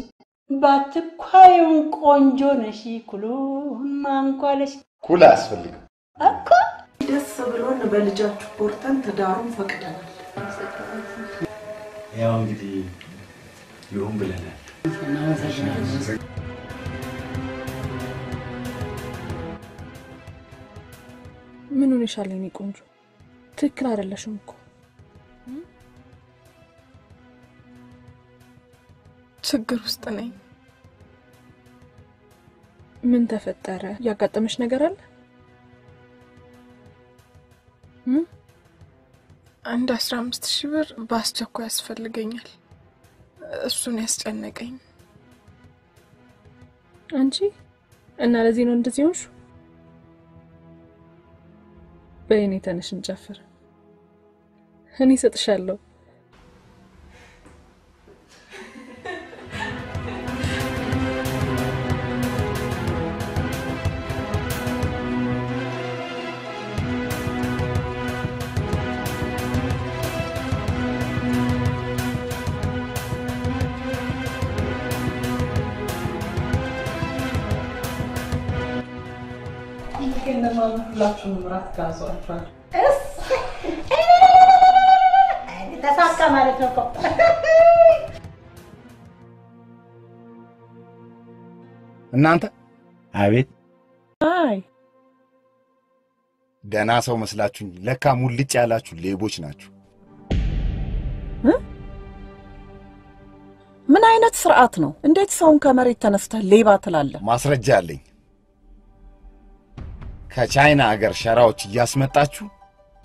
ባትኳዩን ቆንጆ ነሺ ኩሎን ማንኳለሺ ኩል አያስፈልግም። እኮ ደስ ብሎን በልጃችሁ ቦርተን ትዳሩን ፈቅደናል። ያው እንግዲህ ይሁን ብለናል። ምን ሆነሻል የኔ ቆንጆ? ትክክል አይደለሽም እኮ። ችግር ውስጥ ነኝ። ምን ተፈጠረ? ያጋጠመሽ ነገር አለ? አንድ አስራ አምስት ሺህ ብር በአስቸኳይ ያስፈልገኛል። እሱን ያስጨነቀኝ አንቺ እና ለዚህ ነው እንደዚህ ሆንሽ? በእኔ ተነሽ እንጨፍር። እኔ እሰጥሻለሁ። ሁላችሁንም ራት ጋብዟችኋል። ተሳካ ማለት ነው እኮ። እናንተ አቤት አይ ደህና ሰው መስላችሁኝ፣ ለካ ሙልጭ ያላችሁ ሌቦች ናችሁ። ምን አይነት ስርዓት ነው? እንዴት ሰውን ከመሬት ተነስተህ ሌባ ትላለህ? ማስረጃ አለኝ። ከቻይና አገር ሸራዎች እያስመጣችሁ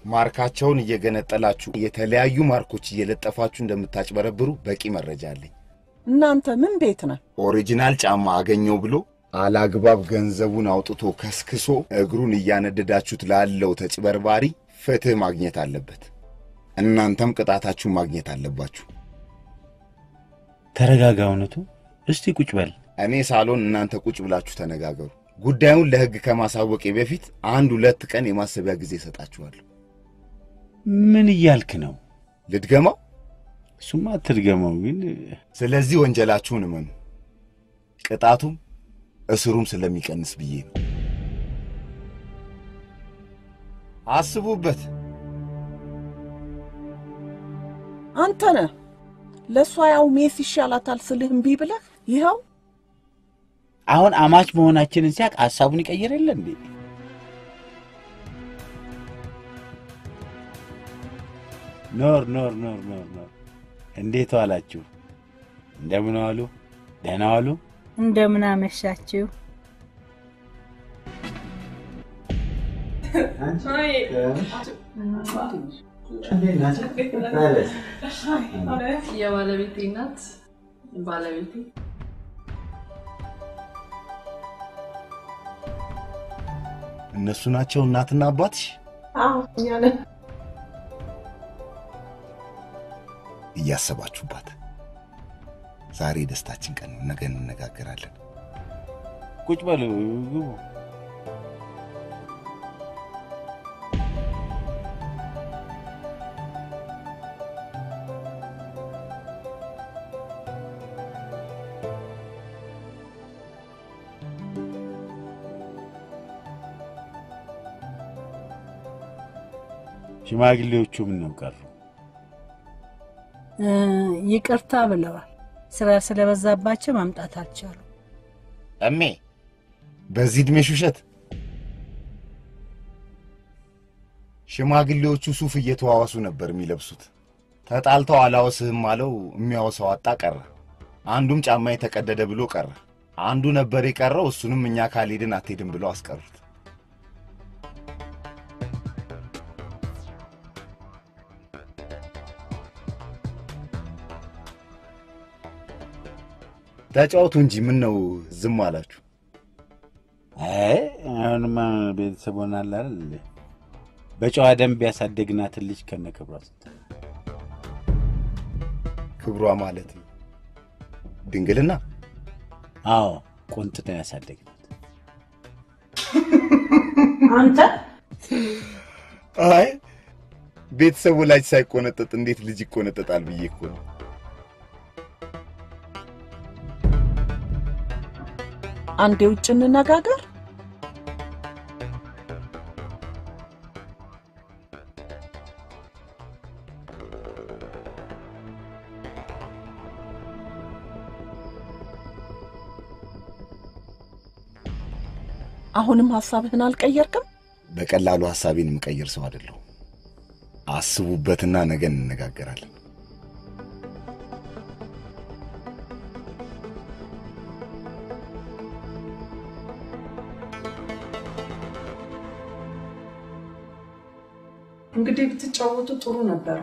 ማርካቸውን እየገነጠላችሁ የተለያዩ ማርኮች እየለጠፋችሁ እንደምታጭበረብሩ በቂ መረጃ አለኝ። እናንተ ምን ቤት ነህ? original ጫማ አገኘው ብሎ አላግባብ ገንዘቡን አውጥቶ ከስክሶ እግሩን እያነደዳችሁት ላለው ተጭበርባሪ ፍትህ ማግኘት አለበት። እናንተም ቅጣታችሁ ማግኘት አለባችሁ። ተረጋጋ። እውነቱ እስቲ ቁጭ በል። እኔ ሳሎን፣ እናንተ ቁጭ ብላችሁ ተነጋገሩ። ጉዳዩን ለህግ ከማሳወቄ በፊት አንድ ሁለት ቀን የማሰቢያ ጊዜ እሰጣችኋለሁ። ምን እያልክ ነው? ልድገማው? እሱማ አትድገመው ግን ስለዚህ ወንጀላችሁን እመኑ። ቅጣቱም እስሩም ስለሚቀንስ ብዬ ነው። አስቡበት። አንተ ነህ ለእሷ ያው ሜስ ይሻላታል ስልህ እምቢ ብለህ ይኸው አሁን አማች መሆናችንን ሲያቅ ሀሳቡን ይቀይር የለ እንዴ? ኖር ኖር ኖር ኖር ኖር። እንዴት ዋላችሁ? እንደምን ዋሉ? ደህና ዋሉ? እንደምን አመሻችሁ? የባለቤቴ እናት ባለቤቴ እነሱ ናቸው እናትና አባትሽ? እኛ ነን። እያሰባችሁባት። ዛሬ የደስታችን ቀን ነው። ነገ እንነጋገራለን። ቁጭ በሉ ግቡ። ሽማግሌዎቹ ምን ነው ቀሩ? እ፣ ይቅርታ ብለዋል። ስራ ስለበዛባቸው መምጣት አልቻሉ። እሜ በዚህ ዕድሜሽ ውሸት። ሽማግሌዎቹ ሱፍ እየተዋዋሱ ነበር የሚለብሱት። ተጣልተው አላወስህም አለው። የሚያወሳው አጣ ቀረ። አንዱም ጫማ የተቀደደ ብሎ ቀረ። አንዱ ነበር የቀረው። እሱንም እኛ ካልሄድን አትሄድም ብለው አስቀሩት። ተጫወቱ እንጂ ምን ነው ዝም አላችሁ? አይ አሁንማ ቤተሰብ ሆናል አይደል? በጨዋ ደንብ ያሳደግናትን ልጅ ከነ ክብሯ ክብሯ ማለት ድንግልና? አዎ ቆንጥተን ያሳደግናት። አንተ አይ ቤተሰብ ወላጅ ሳይቆነጠጥ እንዴት ልጅ ይቆነጠጣል ብዬ እኮ ነው። አንዴ ውጭ እንነጋገር። አሁንም ሀሳብህን አልቀየርክም? በቀላሉ ሐሳቤን የምቀይር ሰው አይደለሁም። አስቡበትና ነገ እንነጋገራለን። እንግዲህ ብትጫወቱ ጥሩ ነበረ።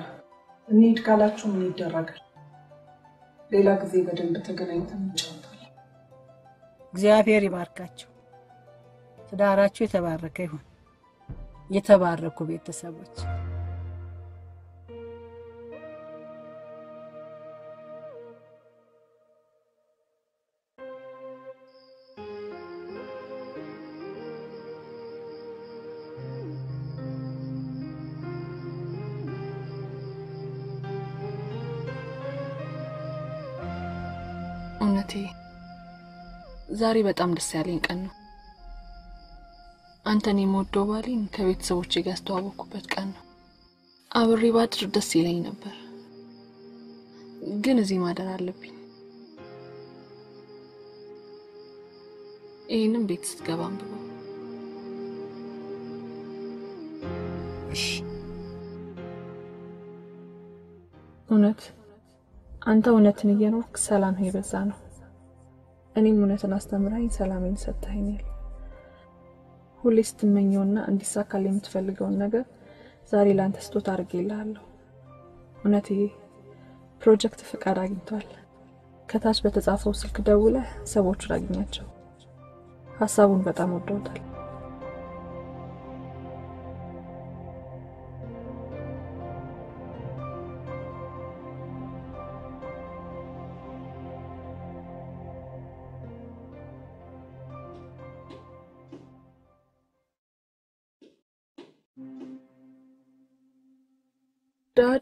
እንሂድ ካላችሁ ምን ይደረጋል? ሌላ ጊዜ በደንብ ተገናኝተን እንጫወታለን። እግዚአብሔር ይባርካቸው። ትዳራችሁ የተባረከ ይሁን። የተባረኩ ቤተሰቦች ዛሬ በጣም ደስ ያለኝ ቀን ነው። አንተን የምወደው ባሌን ከቤተሰቦቼ ጋር ያስተዋወቅኩበት ቀን ነው። አብሬ ባድር ደስ ይለኝ ነበር፣ ግን እዚህ ማደር አለብኝ። ይህንም ቤት ስትገባ አንብበው። እሺ እውነት አንተ እውነትን እየኖርክ ሰላም የበዛ ነው። እኔም እውነትን አስተምረኝ ሰላሜን ሰጥተኸኛል። ሁሌ ስትመኘውና እንዲሳካል የምትፈልገውን ነገር ዛሬ ለአንተ ስጦታ አድርጌልሃለሁ። እውነት ይሄ ፕሮጀክት ፍቃድ አግኝቷል። ከታች በተጻፈው ስልክ ደውለህ ሰዎቹን አግኛቸው። ሀሳቡን በጣም ወደውታል።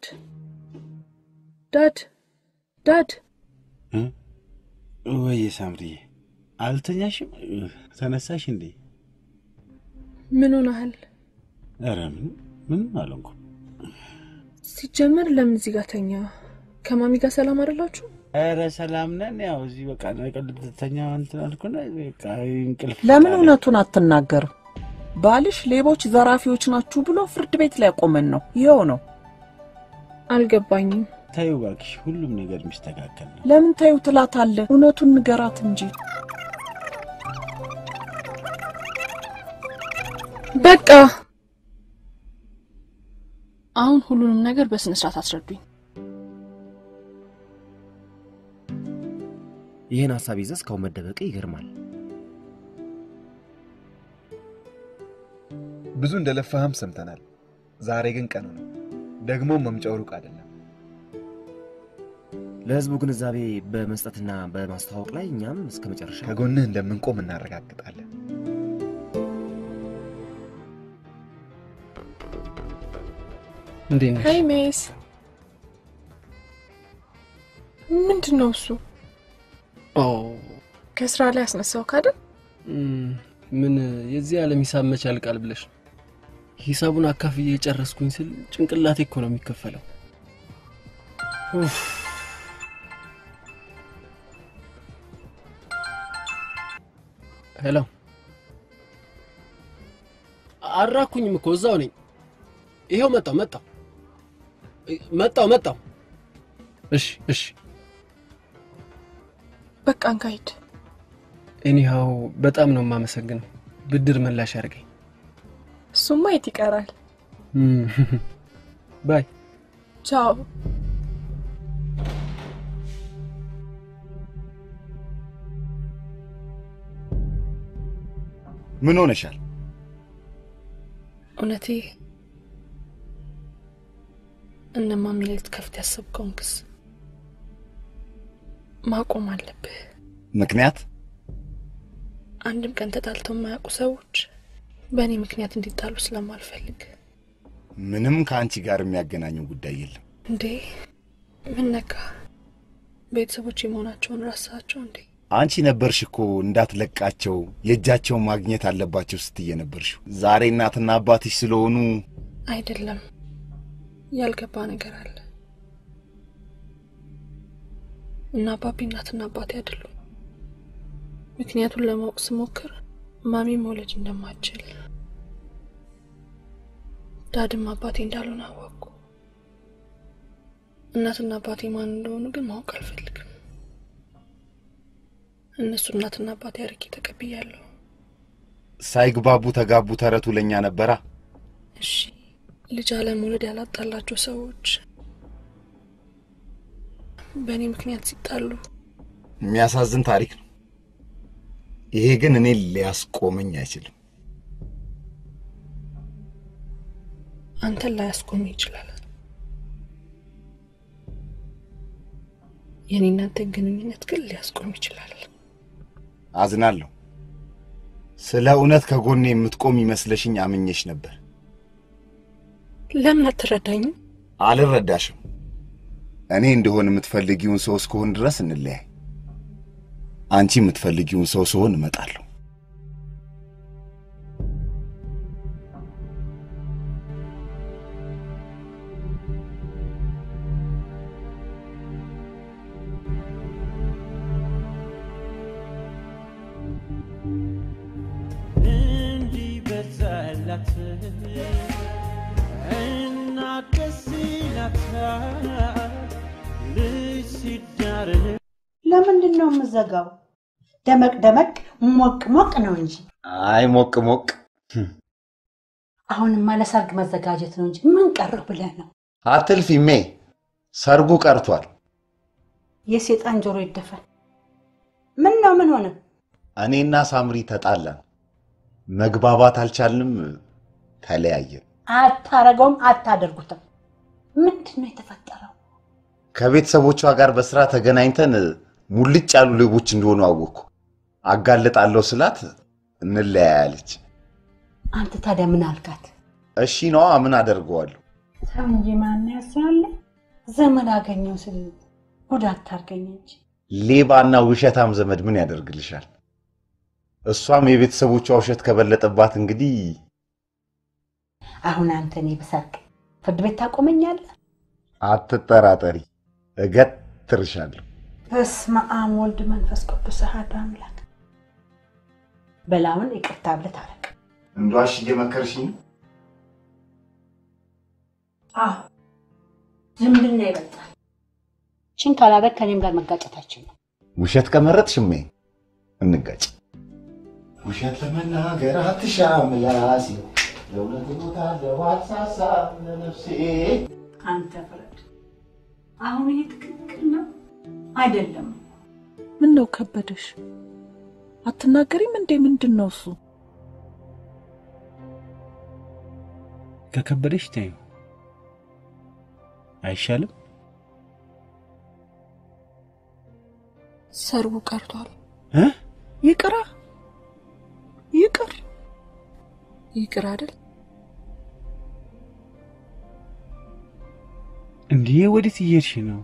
ዳድ ዳድ ዳድ ወይ ሳምሪዬ፣ አልተኛሽም? ተነሳሽ እንዴ? ምን ሆነሃል? ኧረ ምን ምንም አልሆንኩም። ሲጀመር ለምን እዚህ ጋር ተኛ? ከማሚ ጋር ሰላም አይደላችሁ? ኧረ ሰላም ነን። ያው እዚህ በቃ ቀልተኛ እንትን አልኩና በቃ እንቅልፍ ለምን እውነቱን አትናገርም? ባልሽ ሌቦች፣ ዘራፊዎች ናችሁ ብሎ ፍርድ ቤት ላይ ቆመን ነው። ይኸው ነው። አልገባኝም። ታዩ እባክሽ፣ ሁሉም ነገር የሚስተካከል ነው። ለምን ታዩ ትላታለህ? እውነቱን ንገራት እንጂ። በቃ አሁን ሁሉንም ነገር በስነ ስርዓት አስረዱኝ። ይህን ሀሳብ ይዘህ እስካሁን መደበቅ ይገርማል። ብዙ እንደለፋህም ሰምተናል። ዛሬ ግን ቀኑ ነው። ደግሞ መምጫው ሩቅ አይደለም። ለህዝቡ ግንዛቤ በመስጠትና በማስተዋወቅ ላይ እኛም እስከ መጨረሻ ከጎንህ እንደምንቆም እናረጋግጣለን። እንዴት ነሽ? ሜስ፣ ምንድን ነው እሱ? ኦ ከስራ ላይ አስነሳው ካደል እም፣ ምን የዚህ ዓለም ሂሳብ መች ያልቃል ብለሽ ነው? ሂሳቡን አካፍዬ የጨረስኩኝ ስል ጭንቅላቴ እኮ ነው የሚከፈለው። ኡፍ። ሄሎ፣ አራኩኝም እኮ እዛው ነኝ። ይኸው መጣው መጣው መጣው መጣው። እሺ እሺ፣ በቃ እንካ ሂድ። anyhow በጣም ነው የማመሰግነው። ብድር መላሽ ያርገኝ። እሱማ የት ይቀራል። bye ቻው። ምን ሆነሻል? እውነቴ እነማሚ ልትከፍት ያሰብከውን ክስ ማቆም አለብህ። ምክንያት አንድም ቀን ተጣልተው የማያውቁ ሰዎች በእኔ ምክንያት እንዲጣሉ ስለማልፈልግ። ምንም ከአንቺ ጋር የሚያገናኘው ጉዳይ የለም። እንዴ ምን ነካ? ቤተሰቦች የመሆናቸውን ረሳቸው እንዴ? አንቺ ነበርሽ እኮ እንዳትለቃቸው የእጃቸውን ማግኘት አለባቸው ስትይ ነበርሽው። ዛሬ እናትና አባትሽ ስለሆኑ አይደለም፣ ያልገባ ነገር አለ። እና አባቢ እናትና አባቴ አይደሉም። ምክንያቱን ለማወቅ ስሞክር ማሚ መውለድ እንደማችል ዳድም አባቴ እንዳልሆነ አወቅኩ። እናትና አባቴ ማን እንደሆኑ ግን ማወቅ አልፈልግም። እነሱ እናትና አባቴ አርጌ ተቀብያለሁ። ሳይግባቡ ተጋቡ ተረቱ ለእኛ ነበራ። እሺ ልጅ አለመውለድ ያላጣላቸው ሰዎች በእኔ ምክንያት ሲጣሉ የሚያሳዝን ታሪክ ነው። ይሄ ግን እኔ ሊያስቆመኝ አይችልም። አንተን ላያስቆም ይችላል። የኔ እናንተ ግንኙነት ግን ሊያስቆም ይችላል። አዝናለሁ። ስለ እውነት ከጎኔ የምትቆም ይመስለሽኝ አምኜሽ ነበር። ለምን አትረዳኝም? አልረዳሽም። እኔ እንደሆን የምትፈልጊውን ሰው እስከሆን ድረስ እንለያይ። አንቺ የምትፈልጊውን ሰው ስሆን እመጣለሁ። ለምንድን ነው የምዘጋው? ደመቅ ደመቅ ሞቅ ሞቅ ነው እንጂ አይ ሞቅ ሞቅ አሁንማ ለሰርግ መዘጋጀት ነው እንጂ ምን ቀረው ብለህ ነው? አትልፊ ሜ ሰርጉ ቀርቷል። የሴጣን ጆሮ ይደፈን። ምን ነው ምን ሆነ? እኔና ሳምሪ ተጣላን፣ መግባባት አልቻልንም፣ ተለያየን። አታረገውም፣ አታደርጉትም። ምንድን ነው የተፈጠረው? ከቤተሰቦቿ ጋር በስራ ተገናኝተን ሙልጭ ያሉ ሌቦች እንደሆኑ አወቅኩ። አጋልጣለሁ ስላት እንለያያለች። አንተ ታዲያ ምን አልካት? እሺ ነዋ፣ ምን አደርገዋለሁ? ሰው እንጂ ማን ያስራል? ዘመድ አገኘው ስል ጉድ አታርገኝ እንጂ ሌባና ውሸታም ዘመድ ምን ያደርግልሻል? እሷም የቤተሰቦቿ ውሸት ከበለጠባት እንግዲህ አሁን አንተ እኔ ብሰርቅ ፍርድ ቤት ታቆመኛለህ? አትጠራጠሪ፣ እገትርሻለሁ። በስመ አብ ወልድ መንፈስ ቅዱስ አሐዱ አምላክ። በላውን ይቅርታ ብለህ ታረቅ። እንደዋሽ እየመከርሽኝ ነው? አዎ ዝምድና ይበልጣል። ችን ካላረግ ከኔም ጋር መጋጨታችን ነው። ውሸት ከመረጥሽ እሜ እንጋጭ። ውሸት ለመናገር አትሻም ምላሴ፣ ለእውነት እሞታለሁ አልሳሳም ለነፍሴ። አንተ ፍረድ። አሁን ይሄ ትክክል ነው አይደለም? ምን ነው ከበደሽ? አትናገሪም እንዴ? ምንድን ነው እሱ? ከከበደሽ ተይው አይሻልም? ሰርጉ ቀርቷል። እ? ይቅራ ይቅር ይቅር አይደል? እንዲህ ወዴት እየሄድሽ ነው?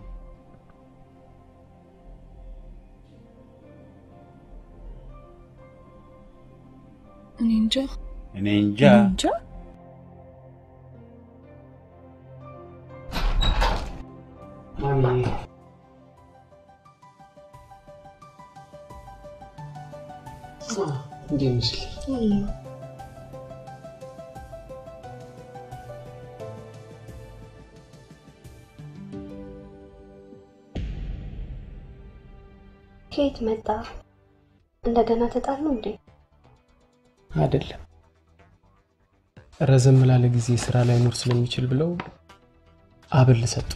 እኔ እንጃ እኔ እንጃ። እኔ እንጃ። ማሚ እንዴት ነሽ? ከየት መጣ? እንደገና ተጣሉ እንዴ? አይደለም ረዘም ላለ ጊዜ ስራ ላይኖር ስለሚችል ብለው አበል ሰጡ።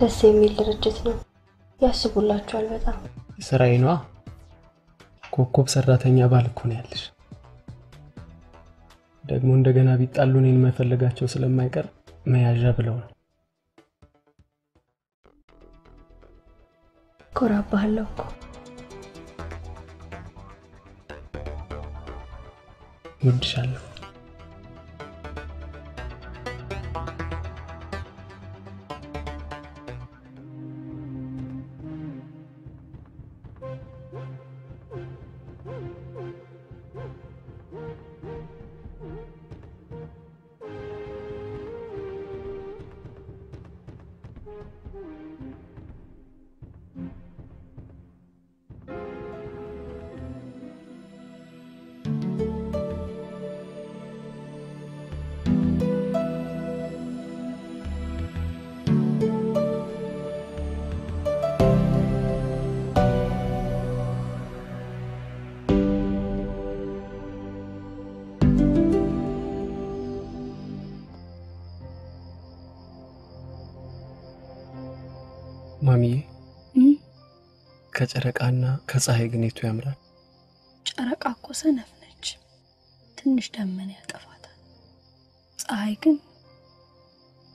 ደስ የሚል ድርጅት ነው። ያስቡላችኋል በጣም። ስራዬ ነዋ። ኮከብ ሰራተኛ ባል እኮ ነው ያለሽ። ደግሞ እንደገና ቢጣሉ እኔን መፈለጋቸው ስለማይቀር መያዣ ብለው ነው። ኮራባለሁ እኮ እወድሻለሁ። ከጨረቃና ከፀሐይ ግን የቱ ያምራል? ጨረቃ እኮ ሰነፍ ነች፣ ትንሽ ደመና ያጠፋታል። ፀሐይ ግን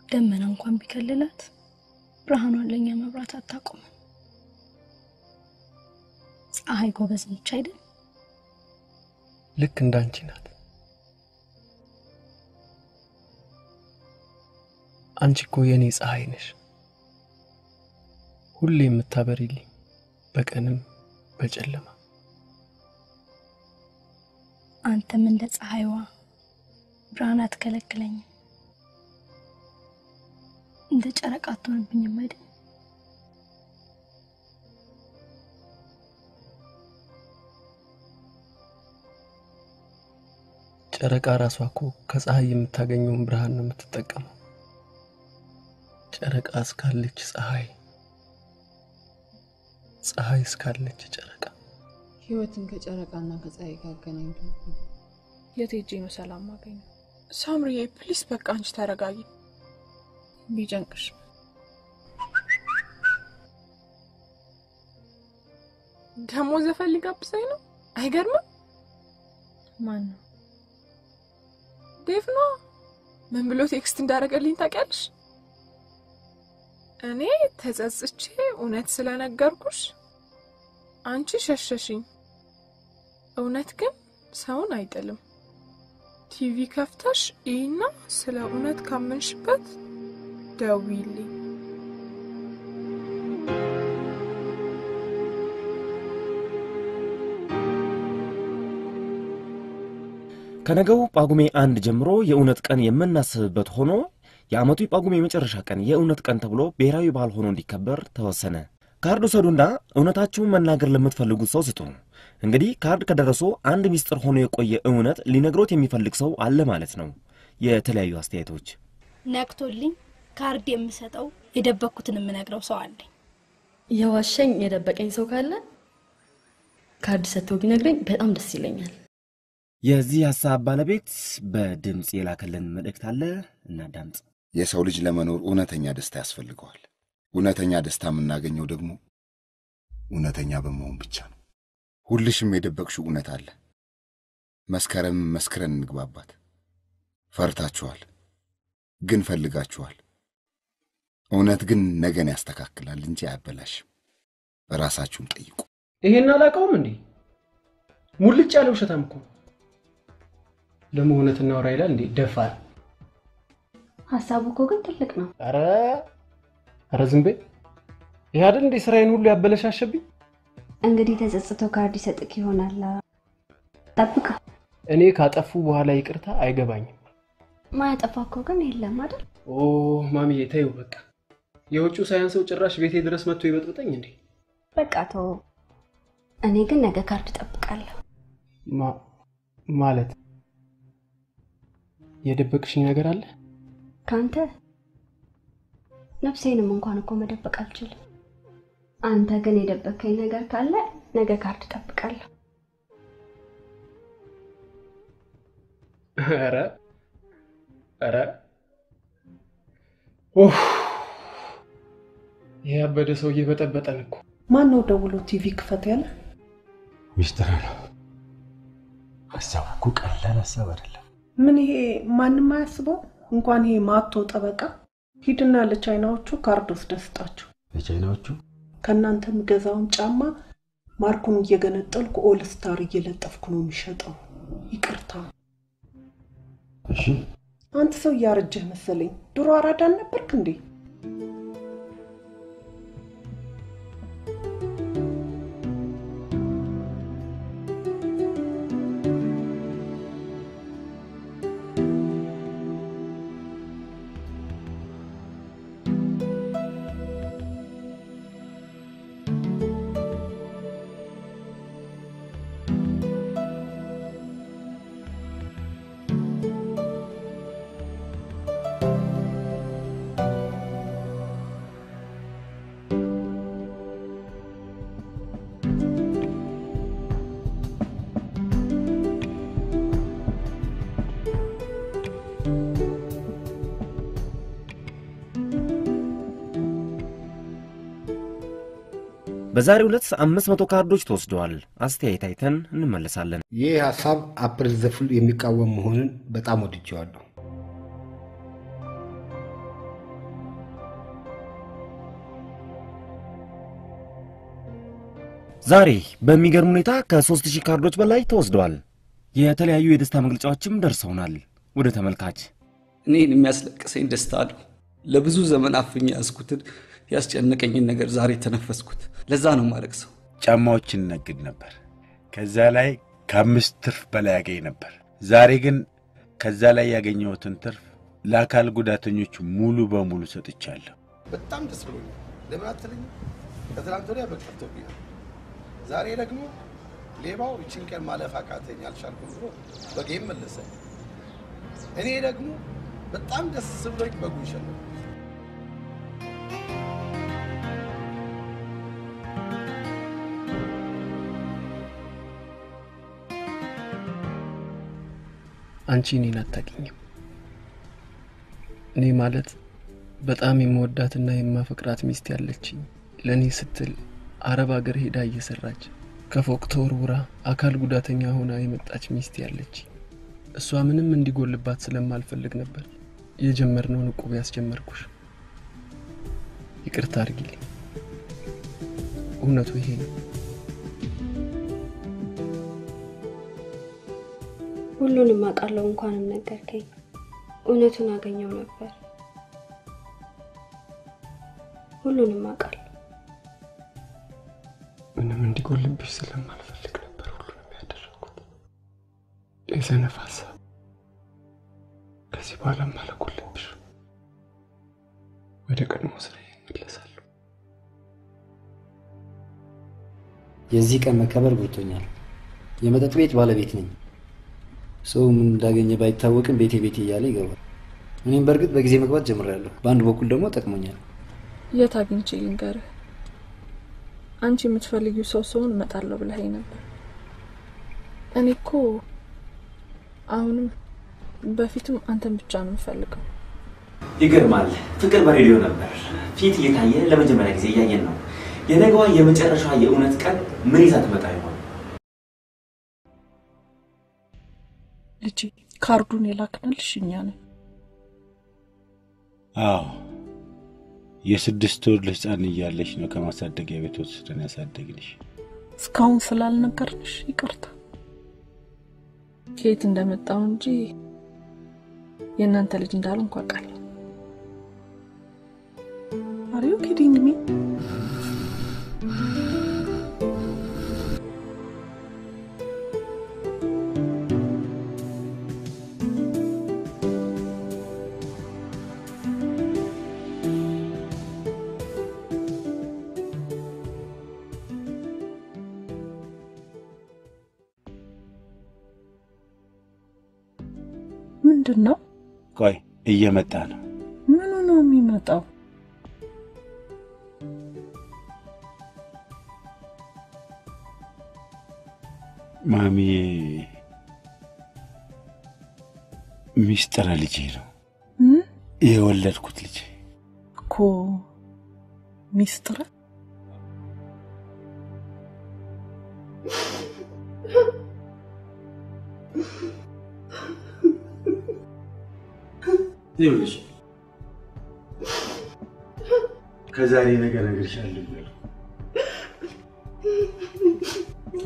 ደመና እንኳን ቢከልላት ብርሃኗን ለእኛ መብራት አታቆምም። ፀሐይ ጎበዝ ነች አይደል? ልክ እንዳንቺ ናት። አንቺ እኮ የእኔ ፀሐይ ነሽ፣ ሁሌ የምታበሪልኝ በቀንም በጨለማ። አንተም እንደ ፀሐይዋ ብርሃን አትከለክለኝም፣ እንደ ጨረቃ አትሆንብኝም አይደል? ጨረቃ ራሷ እኮ ከፀሐይ የምታገኘውን ብርሃን ነው የምትጠቀመው። ጨረቃ እስካለች ፀሐይ፣ ፀሐይ እስካለች ጨረቃ። ህይወትን ከጨረቃና ከፀሐይ ጋር አገናኝቶ የት ሄጄ ነው ሰላም ማገኘው? ሳምሪዬ please በቃ አንቺ ተረጋጊ። ቢጨንቅሽ ደግሞ ዘፈን ሊጋብዘኝ ነው። አይገርምም? ማን ነው? ዴቭ ነዋ። ምን ብሎ text እንዳደረገልኝ ታውቂያለሽ? እኔ ተጸጽቼ እውነት ስለነገርኩሽ አንቺ ሸሸሽኝ። እውነት ግን ሰውን አይጥልም። ቲቪ ከፍተሽ ይህና ስለ እውነት ካመንሽበት ደውይልኝ። ከነገው ጳጉሜ አንድ ጀምሮ የእውነት ቀን የምናስብበት ሆኖ የዓመቱ የጳጉሜ የመጨረሻ ቀን የእውነት ቀን ተብሎ ብሔራዊ በዓል ሆኖ እንዲከበር ተወሰነ። ካርድ ውሰዱና እውነታችሁን መናገር ለምትፈልጉት ሰው ስጡ። እንግዲህ ካርድ ከደረሶ አንድ ሚስጥር ሆኖ የቆየ እውነት ሊነግሮት የሚፈልግ ሰው አለ ማለት ነው። የተለያዩ አስተያየቶች ነቅቶልኝ ካርድ የምሰጠው የደበኩትን የምነግረው ሰው አለኝ። የዋሸኝ የደበቀኝ ሰው ካለ ካርድ ሰጥተው ቢነግረኝ በጣም ደስ ይለኛል። የዚህ ሀሳብ ባለቤት በድምፅ የላከልን መልእክት አለ፣ እናዳምጥ። የሰው ልጅ ለመኖር እውነተኛ ደስታ ያስፈልገዋል። እውነተኛ ደስታ የምናገኘው ደግሞ እውነተኛ በመሆን ብቻ ነው። ሁልሽም የደበቅሽው እውነት አለ። መስከረም መስክረን እንግባባት። ፈርታችኋል፣ ግን ፈልጋችኋል። እውነት ግን ነገን ያስተካክላል እንጂ አያበላሽም። ራሳችሁን ጠይቁ። ይሄን አላውቀውም እንዴ? ሙልጭ ያለ ውሸታም እኮ እውነት እናውራ ይላል እንዴ? ደፋር። ሀሳቡ እኮ ግን ትልቅ ነው። ኧረ ኧረ ዝም በይ። ይህ አይደል እንዴ ስራዬን ሁሉ ያበለሻሸብኝ? እንግዲህ ተጸጽቶ ካርድ ይሰጥክ ይሆናል። ጠብቀው። እኔ ካጠፉ በኋላ ይቅርታ አይገባኝም። ማያጠፋ እኮ ግን የለም አይደል? ኦ ማሚዬ ተይው በቃ። የውጭው ሳያንሰው ጭራሽ ቤቴ ድረስ መጥቶ ይበጥብጠኝ እንዴ? በቃ ተው። እኔ ግን ነገ ካርድ ጠብቃለሁ። ማ- ማለት የደበቅሽኝ ነገር አለ? ከአንተ ነፍሴንም እንኳን እኮ መደበቅ አልችልም። አንተ ግን የደበከኝ ነገር ካለ ነገ ካርድ ጠብቃለሁ። ኧረ ኧረ! ይህ ያበደ ሰውዬ በጠበጠን እኮ። ማን ነው ደውሎ ቲቪ ክፈት ያለ? ሚስጥር ነው። ሀሳቡ እኮ ቀላል ሀሳብ አይደለም። ምን ይሄ ማንም አያስበው? እንኳን ይሄ ማቶ ጠበቃ ሂድና ለቻይናዎቹ ካርድ ወስደህ ስጣቸው። ለቻይናዎቹ ከእናንተ የምገዛውን ጫማ ማርኩን እየገነጠልኩ All Star እየለጠፍኩ ነው የሚሸጠው። ይቅርታ እሺ፣ አንተ ሰው እያረጀህ መሰለኝ። ድሮ አራዳን ነበርክ እንዴ? በዛሬው ዕለት አምስት መቶ ካርዶች ተወስደዋል። አስተያየት አይተን እንመለሳለን። ይህ ሀሳብ April the fool የሚቃወም መሆኑን በጣም ወድጀዋለሁ። ዛሬ በሚገርም ሁኔታ ከሦስት ሺህ ካርዶች በላይ ተወስደዋል። የተለያዩ የደስታ መግለጫዎችም ደርሰውናል። ወደ ተመልካች እኔን የሚያስለቅሰኝ ደስታ ነው። ለብዙ ዘመን አፍኜ ያዝኩትን ያስጨነቀኝን ነገር ዛሬ ተነፈስኩት። ለዛ ነው ማለቅሰው። ጫማዎችን ነግድ ነበር። ከዛ ላይ ከአምስት ትርፍ በላይ ያገኝ ነበር። ዛሬ ግን ከዛ ላይ ያገኘሁትን ትርፍ ለአካል ጉዳተኞች ሙሉ በሙሉ ሰጥቻለሁ። በጣም ደስ ብሎኛል። ለምን አትለኝም? ከትናንት ወዲያ በቀርቶብኛል። ዛሬ ደግሞ ሌባው ይችን ቀን ማለፍ አቃተኝ አልቻልኩም ብሎ በጌም መለሰ። እኔ ደግሞ በጣም ደስ ብሎኝ በጉን ሸለምኩ። አንቺ እኔን አታውቂኝም። እኔ ማለት በጣም የምወዳትና የማፈቅራት ሚስት ያለችኝ ለእኔ ስትል አረብ አገር ሄዳ እየሰራች ከፎቅ ተወርውራ አካል ጉዳተኛ ሆና የመጣች ሚስት ያለች እሷ ምንም እንዲጎልባት ስለማልፈልግ ነበር የጀመርነውን እቁብ ያስጀመርኩሽ። ይቅርታ አድርጊልኝ። እውነቱ ይሄ ነው። ሁሉንም አውቃለሁ እንኳንም ነገርከኝ። እውነቱን አገኘው ነበር። ሁሉንም አውቃለሁ። ምንም እንዲጎልብሽ ስለማልፈልግ ነበር ሁሉንም ያደረኩት። የሰነፍ ሀሳብ ከዚህ በኋላ አልጎልብሽ። ወደ ቀድሞ ስራ እመለሳለሁ። የዚህ ቀን መከበር ጎድቶኛል። የመጠጥ ቤት ባለቤት ነኝ። ሰው ምን እንዳገኘ ባይታወቅም ቤቴ ቤቴ እያለ ይገባል። እኔም በእርግጥ በጊዜ መግባት ጀምሬያለሁ። በአንድ በኩል ደግሞ ጠቅሞኛል። የት አግኝቼ ልንገርህ? አንቺ የምትፈልጊው ሰው ሰውን እመጣለሁ ብለኸኝ ነበር። እኔ እኮ አሁንም በፊትም አንተን ብቻ ነው የምፈልገው። ይገርማል። ፍቅር በሬዲዮ ነበር፣ ፊት እየታየ ለመጀመሪያ ጊዜ እያየን ነው። የነገዋ የመጨረሻ የእውነት ቀን ምን ይዛ ትመጣ ልጄ ካርዱን የላክንልሽ እኛ ነን። አዎ የስድስት ወር ህፃን እያለች ነው ከማሳደጊያ ቤት ወስደን ያሳደግንሽ። እስካሁን ስላልነገርንሽ ይቅርታ። ከየት እንደመጣው እንጂ የእናንተ ልጅ እንዳልሆንኩ አውቃለሁ። አር ምንድን ነው? ቆይ እየመጣ ነው። ምኑ ነው የሚመጣው? ማሚ ሚስጥረ ልጄ ነው እ? የወለድኩት ልጄ። እኮ ሚስጥረ ይኸውልሽ ከዛሬ ነገ እነግርሻለሁ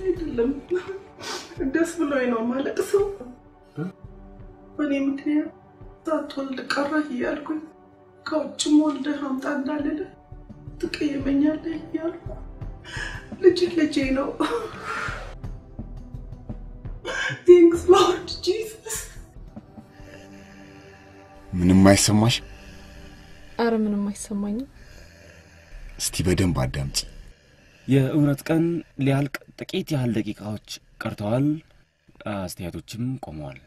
አይደለም፣ ደስ ብሎኝ ነው ማለቅሰው። በእኔ ምክንያት ሳትወልድ ቀረህ እያልኩኝ ከውጭም ወልደህ አምጣ እንዳልልህ ትቀየመኛለህ እያልኩ ልጅ ልጄ ነው። thanks Lord Jesus። ምንም አይሰማሽ? አረ ምንም አይሰማኝም። እስቲ በደንብ አዳምጪ። የእውነት ቀን ሊያልቅ ጥቂት ያህል ደቂቃዎች ቀርተዋል። አስተያየቶችም ቆመዋል።